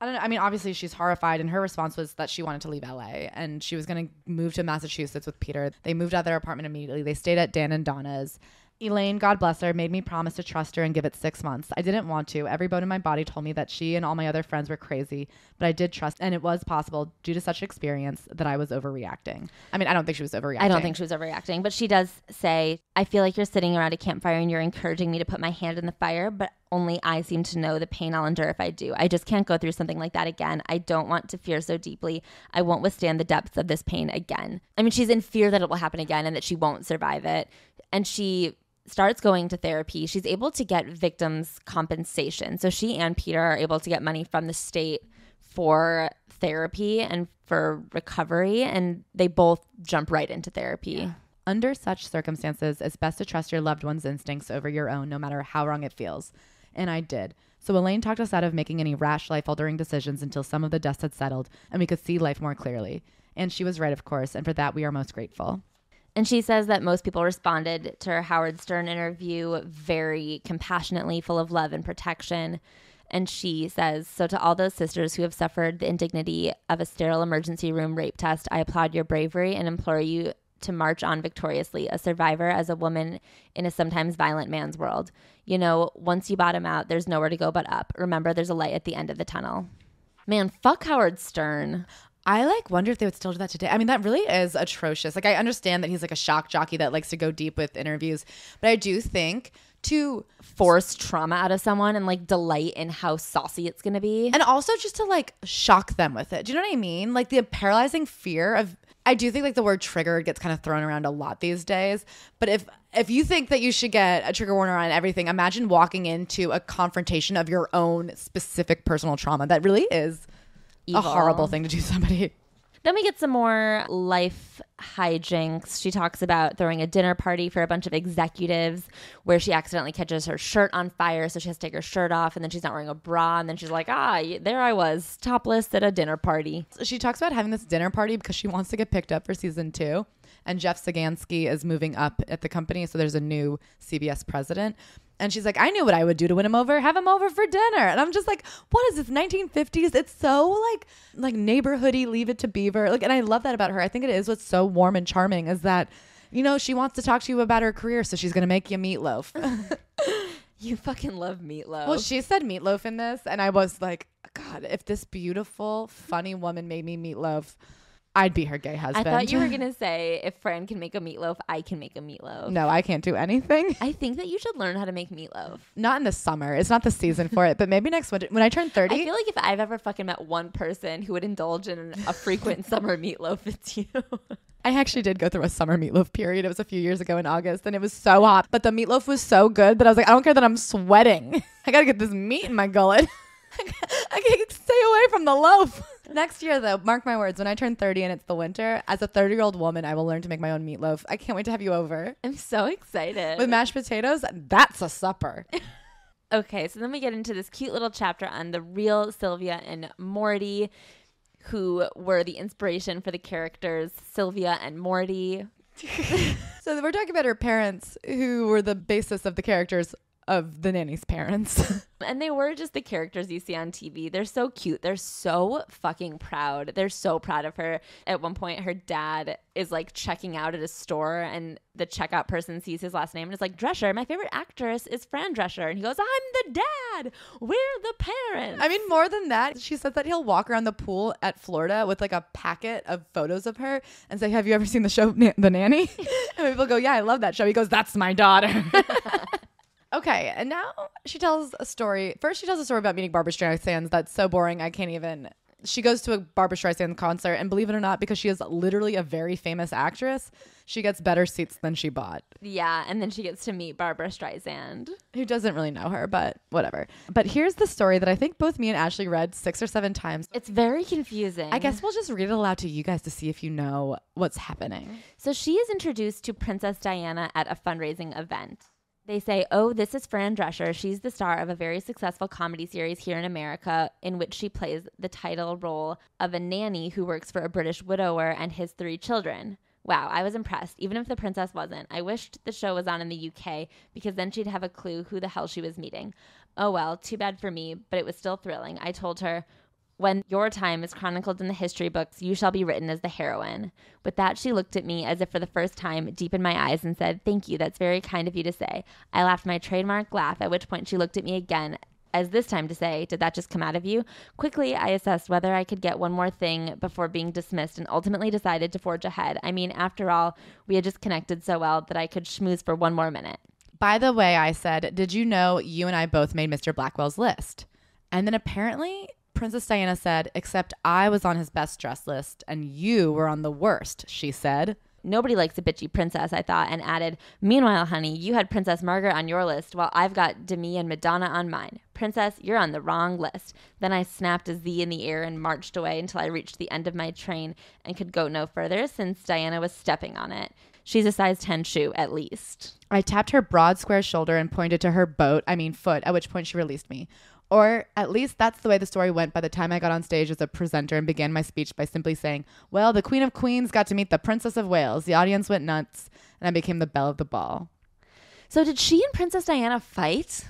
I don't know. I mean, obviously, she's horrified, and her response was that she wanted to leave LA and she was going to move to Massachusetts with Peter. They moved out of their apartment immediately. They stayed at Dan and Donna's. Elaine, God bless her, made me promise to trust her and give it six months. I didn't want to. Every bone in my body told me that she and all my other friends were crazy, but I did trust, and it was possible due to such experience that I was overreacting. I mean, I don't think she was overreacting. I don't think she was overreacting, but she does say, I feel like you're sitting around a campfire and you're encouraging me to put my hand in the fire, but only I seem to know the pain I'll endure if I do. I just can't go through something like that again. I don't want to fear so deeply. I won't withstand the depths of this pain again. I mean, she's in fear that it will happen again and that she won't survive it. And she starts going to therapy. She's able to get victims compensation. So she and Peter are able to get money from the state for therapy and for recovery and they both jump right into therapy. Under such circumstances, it's best to trust your loved one's instincts over your own, no matter how wrong it feels. And I did. So Elaine talked us out of making any rash life altering decisions until some of the dust had settled and we could see life more clearly. And she was right, of course, and for that we are most grateful. And she says that most people responded to her Howard Stern interview very compassionately, full of love and protection. And she says, So to all those sisters who have suffered the indignity of a sterile emergency room rape test, I applaud your bravery and implore you to march on victoriously, a survivor as a woman in a sometimes violent man's world. You know, once you bottom out, there's nowhere to go but up. Remember, there's a light at the end of the tunnel. Man, fuck Howard Stern. I like wonder if they would still do that today. I mean, that really is atrocious. Like I understand that he's like a shock jockey that likes to go deep with interviews, but I do think to Force trauma out of someone and like delight in how saucy it's gonna be. and also just to like shock them with it. Do you know what I mean? Like the paralyzing fear of I do think like the word triggered gets kind of thrown around a lot these days. But if if you think that you should get a trigger warning on everything, imagine walking into a confrontation of your own specific personal trauma. That really is Evil. a horrible thing to do to somebody. [LAUGHS] Then we get some more life hijinks. She talks about throwing a dinner party for a bunch of executives where she accidentally catches her shirt on fire. So she has to take her shirt off and then she's not wearing a bra. And then she's like, ah, there I was, topless at a dinner party. She talks about having this dinner party because she wants to get picked up for season two. And Jeff Sagansky is moving up at the company. So there's a new CBS president. And she's like, I knew what I would do to win him over. Have him over for dinner. And I'm just like, what is this 1950s? It's so like like neighborhoody. Leave it to Beaver. Like, and I love that about her. I think it is what's so warm and charming is that, you know, she wants to talk to you about her career, so she's gonna make you meatloaf. [LAUGHS] You fucking love meatloaf. well, she said meatloaf in this, and I was like, God, if this beautiful, funny woman made me meatloaf, I'd be her gay husband. I thought you were [LAUGHS] going to say, if Fran can make a meatloaf, I can make a meatloaf. No, I can't do anything. I think that you should learn how to make meatloaf. Not in the summer. It's not the season for it. But maybe next winter when I turn thirty. I feel like if I've ever fucking met one person who would indulge in a frequent [LAUGHS] summer meatloaf, it's you. I actually did go through a summer meatloaf period. It was a few years ago in August, and it was so hot. But the meatloaf was so good that I was like, I don't care that I'm sweating. [LAUGHS] I gotta get this meat in my gullet. I can't stay away from the loaf. Next year, though, mark my words, when I turn 30 and it's the winter, as a 30 year old woman, I will learn to make my own meatloaf. I can't wait to have you over. I'm so excited. With mashed potatoes, that's a supper. [LAUGHS] Okay, so then we get into this cute little chapter on the real Sylvia and Morty, who were the inspiration for the characters Sylvia and Morty. [LAUGHS] So we're talking about her parents, who were the basis of the characters of the nanny's parents. [LAUGHS] And they were just the characters you see on TV. They're so cute. They're so fucking proud. They're so proud of her. At one point, her dad is like checking out at a store, and the checkout person sees his last name and is like, Drescher, my favorite actress is Fran Drescher. And he goes, I'm the dad. We're the parents. I mean, more than that, she said that he'll walk around the pool at Florida with like a packet of photos of her and say, Have you ever seen the show Na- The Nanny? [LAUGHS] and people go, Yeah, I love that show. He goes, That's my daughter. [LAUGHS] okay, and now she tells a story. First, she tells a story about meeting Barbra Streisand that's so boring, I can't even. She goes to a Barbra Streisand concert, and believe it or not, because she is literally a very famous actress, she gets better seats than she bought. yeah. And then she gets to meet Barbra Streisand. who doesn't really know her, but whatever. But here's the story that I think both me and Ashley read six or seven times. It's very confusing. I guess we'll just read it aloud to you guys to see if you know what's happening. So she is introduced to Princess Diana at a fundraising event. They say, Oh, this is Fran Drescher. She's the star of a very successful comedy series here in America in which she plays the title role of a nanny who works for a British widower and his three children. Wow, I was impressed, even if the princess wasn't. I wished the show was on in the UK because then she'd have a clue who the hell she was meeting. Oh well, too bad for me, but it was still thrilling. I told her, when your time is chronicled in the history books, you shall be written as the heroine. With that, she looked at me as if for the first time, deep in my eyes, and said, Thank you, that's very kind of you to say. I laughed my trademark laugh, at which point she looked at me again, as this time to say, Did that just come out of you? Quickly, I assessed whether I could get one more thing before being dismissed and ultimately decided to forge ahead. I mean, after all, we had just connected so well that I could schmooze for one more minute. By the way, I said, Did you know you and I both made Mr. Blackwell's list? And then apparently, Princess Diana said, Except I was on his best dress list and you were on the worst, she said. Nobody likes a bitchy princess, I thought, and added, Meanwhile, honey, you had Princess Margaret on your list while I've got Demi and Madonna on mine. Princess, you're on the wrong list. Then I snapped a Z in the air and marched away until I reached the end of my train and could go no further since Diana was stepping on it. She's a size 10 shoe, at least. I tapped her broad, square shoulder and pointed to her boat, I mean foot, at which point she released me. Or at least that's the way the story went by the time I got on stage as a presenter and began my speech by simply saying, Well, the Queen of Queens got to meet the Princess of Wales. The audience went nuts, and I became the belle of the ball. So, did she and Princess Diana fight?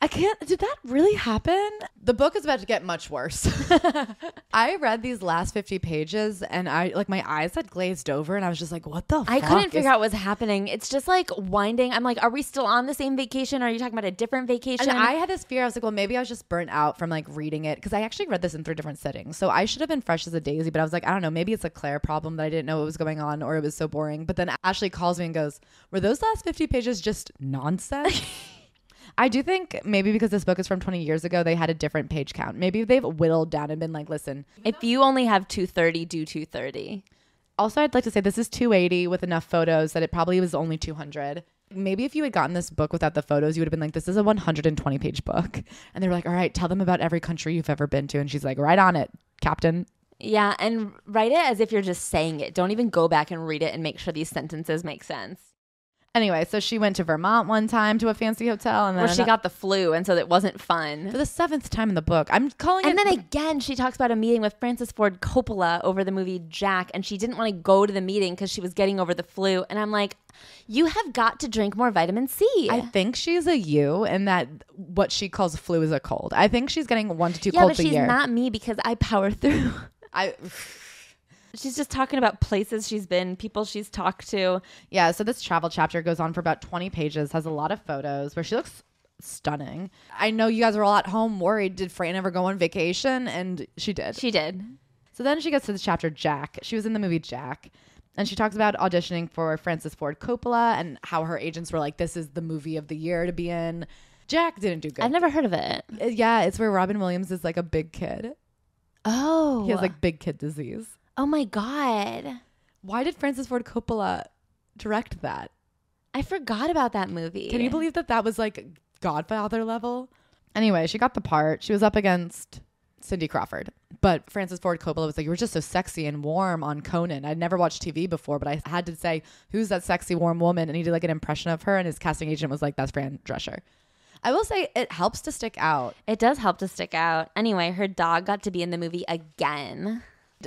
I can't. Did that really happen? The book is about to get much worse. [LAUGHS] I read these last 50 pages and I like my eyes had glazed over and I was just like, what the I couldn't figure out what was happening. It's just like winding. I'm like, are we still on the same vacation? Are you talking about a different vacation? And I had this fear. I was like, well, maybe I was just burnt out from like reading it because I actually read this in three different settings. So I should have been fresh as a daisy, but I was like, I don't know, maybe it's a Claire problem that I didn't know what was going on or it was so boring. But then Ashley calls me and goes, were those last 50 pages just nonsense? [LAUGHS] I do think maybe because this book is from 20 years ago, they had a different page count. Maybe they've whittled down and been like, listen, if you only have 230, do 230. Also, I'd like to say this is 280 with enough photos that it probably was only 200. Maybe if you had gotten this book without the photos, you would have been like, this is a 120 page book. [LAUGHS] And they were like, all right, tell them about every country you've ever been to. And she's like, right on it, Captain. Yeah, and write it as if you're just saying it. Don't even go back and read it and make sure these sentences make sense. Anyway, so she went to Vermont one time to a fancy hotel. And then Or she got the flu, and so it wasn't fun. for the seventh time in the book. I'm calling And it. then again, she talks about a meeting with Francis Ford Coppola over the movie Jack, and she didn't want to go to the meeting because she was getting over the flu. And I'm like, you have got to drink more vitamin C. I think she's a you and that what she calls flu is a cold. I think she's getting one to two yeah, colds but a she's year. not me because I power through. I [LAUGHS] she's just talking about places she's been, people she's talked to. Yeah, so this travel chapter goes on for about 20 pages, has a lot of photos where she looks stunning. I know you guys are all at home worried. Did Fran ever go on vacation? And she did. She did. So then she gets to the chapter Jack. She was in the movie Jack. And she talks about auditioning for Francis Ford Coppola and how her agents were like, this is the movie of the year to be in. Jack didn't do good. I've never heard of it. Uh, yeah, it's where Robin Williams is like a big kid. Oh. He has like big kid disease. Oh my God. Why did Francis Ford Coppola direct that? I forgot about that movie. Can you believe that that was like Godfather level? Anyway, she got the part. She was up against Cindy Crawford. But Francis Ford Coppola was like, You were just so sexy and warm on Conan. I'd never watched TV before, but I had to say, Who's that sexy, warm woman? And he did like an impression of her, and his casting agent was like, That's Fran Drescher. I will say it helps to stick out. It does help to stick out. Anyway, her dog got to be in the movie again.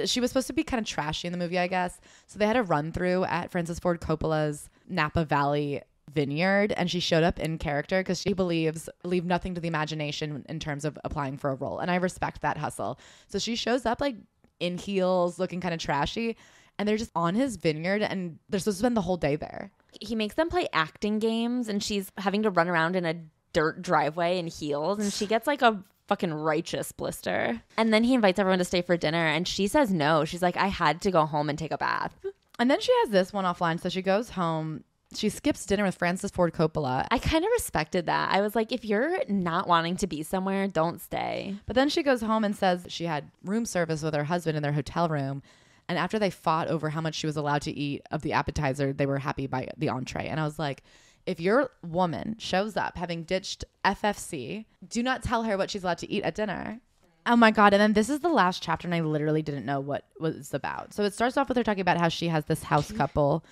She was supposed to be kind of trashy in the movie, I guess. So they had a run through at Francis Ford Coppola's Napa Valley vineyard and she showed up in character because she believes leave nothing to the imagination in terms of applying for a role. And I respect that hustle. So she shows up like in heels, looking kind of trashy, and they're just on his vineyard and they're supposed to spend the whole day there. He makes them play acting games and she's having to run around in a dirt driveway in heels and she gets like a fucking righteous blister. And then he invites everyone to stay for dinner and she says no. She's like, I had to go home and take a bath. And then she has this one offline. So she goes home. She skips dinner with Francis Ford Coppola. I kind of respected that. I was like, if you're not wanting to be somewhere, don't stay. But then she goes home and says she had room service with her husband in their hotel room. And after they fought over how much she was allowed to eat of the appetizer, they were happy by the entree. And I was like, if your woman shows up having ditched FFC, do not tell her what she's allowed to eat at dinner. Oh my god! And then this is the last chapter, and I literally didn't know what was about. So it starts off with her talking about how she has this house [LAUGHS] couple,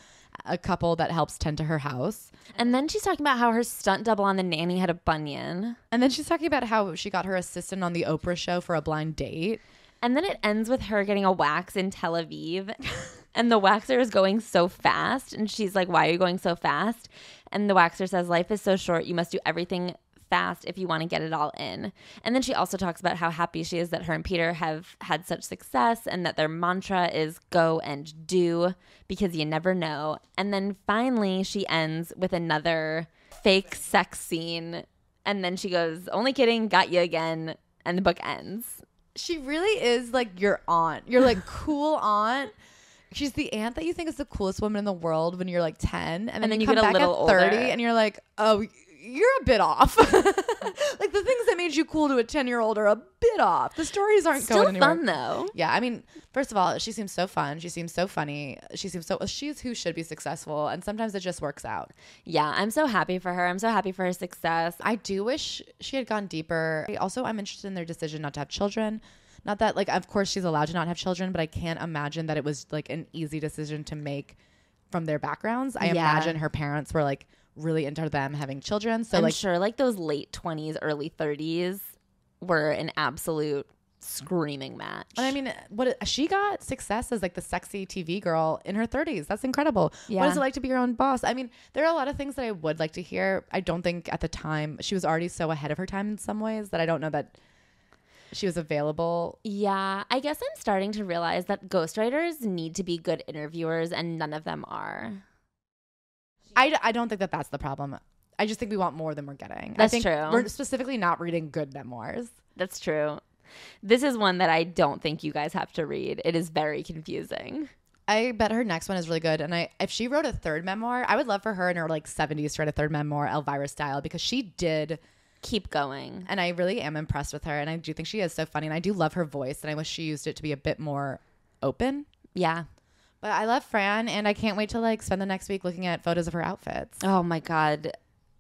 a couple that helps tend to her house, And then she's talking about how her stunt double on the nanny had a bunion. and then she's talking about how she got her assistant on the Oprah show for a blind date. And then it ends with her getting a wax in Tel Aviv. [LAUGHS] and the waxer is going so fast. And she's like, Why are you going so fast? And the waxer says, Life is so short. You must do everything fast if you want to get it all in. And then she also talks about how happy she is that her and Peter have had such success and that their mantra is go and do because you never know. And then finally, she ends with another fake sex scene. And then she goes, Only kidding, got you again. And the book ends. She really is like your aunt. You're like [LAUGHS] cool aunt. She's the aunt that you think is the coolest woman in the world when you're like 10 and then, then you, you come get a back little at 30 older. and you're like, "Oh, you're a bit off." [LAUGHS] like the things that made you cool to a 10-year-old are a bit off. The stories aren't Still going anywhere. fun though. Yeah, I mean, first of all, she seems so fun. She seems so funny. She seems so she's who should be successful and sometimes it just works out. Yeah, I'm so happy for her. I'm so happy for her success. I do wish she had gone deeper. Also, I'm interested in their decision not to have children. Not that, like, of course she's allowed to not have children, but I can't imagine that it was like an easy decision to make from their backgrounds. I Yeah. imagine her parents were like really into them having children. So, I'm like, sure like those late 20s, early 30s were an absolute screaming match. and I mean, what she got success as like the sexy TV girl in her 30s. That's incredible. What Yeah. is it like to be your own boss? I mean, there are a lot of things that I would like to hear. I don't think at the time she was already so ahead of her time in some ways that I don't know that she was available yeah, I guess I'm starting to realize that ghostwriters need to be good interviewers and none of them are. I, I don't think that that's the problem. I just think we want more than we're getting. I That's think true. We're specifically not reading good memoirs. That's true. This is one that I don't think you guys have to read. It is very confusing. I bet her next one is really good. And I, if she wrote a third memoir, I would love for her in her like 70s to write a third memoir, Elvira style, because she did. Keep going. And I really am impressed with her. And I do think she is so funny. And I do love her voice. And I wish she used it to be a bit more open. Yeah. But I love Fran. And I can't wait to like spend the next week looking at photos of her outfits. Oh my god.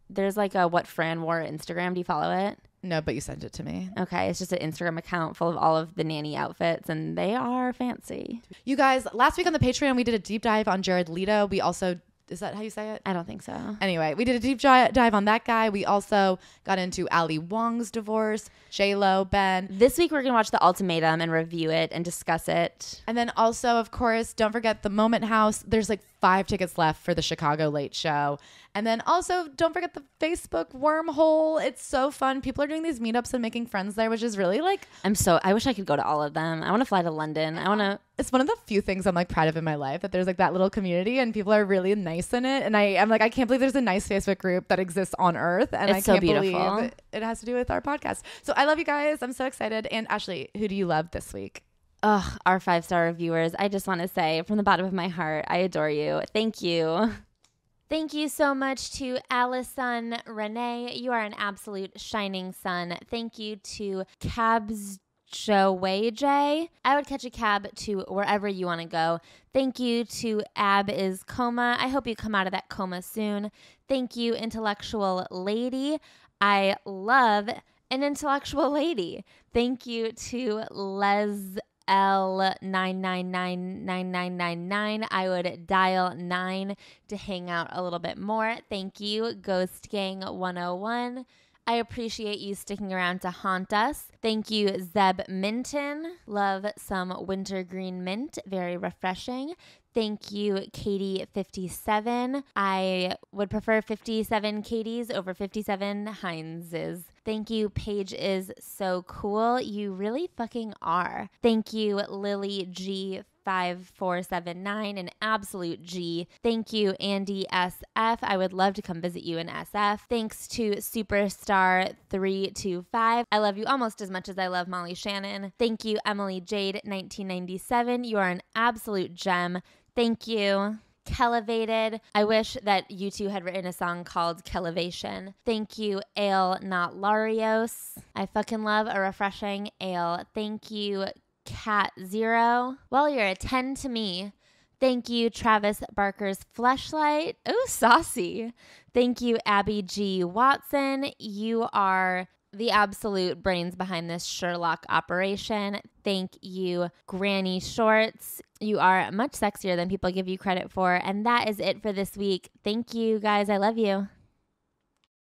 There's like a what Fran wore Instagram. Do you follow it? No, but you sent it to me. Okay, it's just an Instagram account full of all of the nanny outfits, and they are fancy. You guys, last week on the Patreon, we did a deep dive on Jared Leto. We also, is that how you say it? I don't think so. Anyway, we did a deep dive on that guy. We also got into Ali Wong's divorce, J Lo, Ben, This week we're gonna watch The Ultimatum and review it and discuss it. and then also, of course, don't forget the Moment House. There's like five tickets left for the Chicago Late Show, and then also don't forget the Facebook wormhole. It's so fun. People are doing these meetups and making friends there, which is really like I'm so I wish I could go to all of them. I want to fly to London. I want to. It's one of the few things I'm like proud of in my life that there's like that little community and people are really nice in it. And I, I'm like, I can't believe there's a nice Facebook group that exists on earth. And I It's so can't beautiful. believe it has to do with our podcast. So I love you guys. I'm so excited. And Ashley, who do you love this week? Ugh, our five star reviewers. I just want to say from the bottom of my heart, I adore you. Thank you. Thank you so much to Allison Renee. You are an absolute shining sun. Thank you to Cabs Joe Way J. I would catch a cab to wherever you want to go. Thank you to Ab is Coma. I hope you come out of that coma soon. Thank you, intellectual lady. I love an intellectual lady. Thank you to Les L nine nine nine nine nine nine nine. I would dial nine to hang out a little bit more. Thank you, Ghost Gang 101. I appreciate you sticking around to haunt us. Thank you, Zeb Minton. Love some wintergreen mint. Very refreshing. Thank you, Katie57. I would prefer 57 Katie's over 57 Heinz's. Thank you, Paige is so cool. You really fucking are. Thank you, Lily G. 5479, an absolute G. Thank you, Andy SF. I would love to come visit you in SF. Thanks to Superstar325. I love you almost as much as I love Molly Shannon. Thank you, Emily Jade 1997. You are an absolute gem. Thank you. Kelevated. I wish that you two had written a song called Kelevation. Thank you, Ale Not Larios. I fucking love a refreshing ale. Thank you, Cat Zero. Well, you're a 10 to me. Thank you, Travis Barker's Fleshlight. Oh, saucy. Thank you, Abby G. Watson. You are the absolute brains behind this Sherlock operation. Thank you, Granny Shorts. You are much sexier than people give you credit for. And that is it for this week. Thank you, guys. I love you.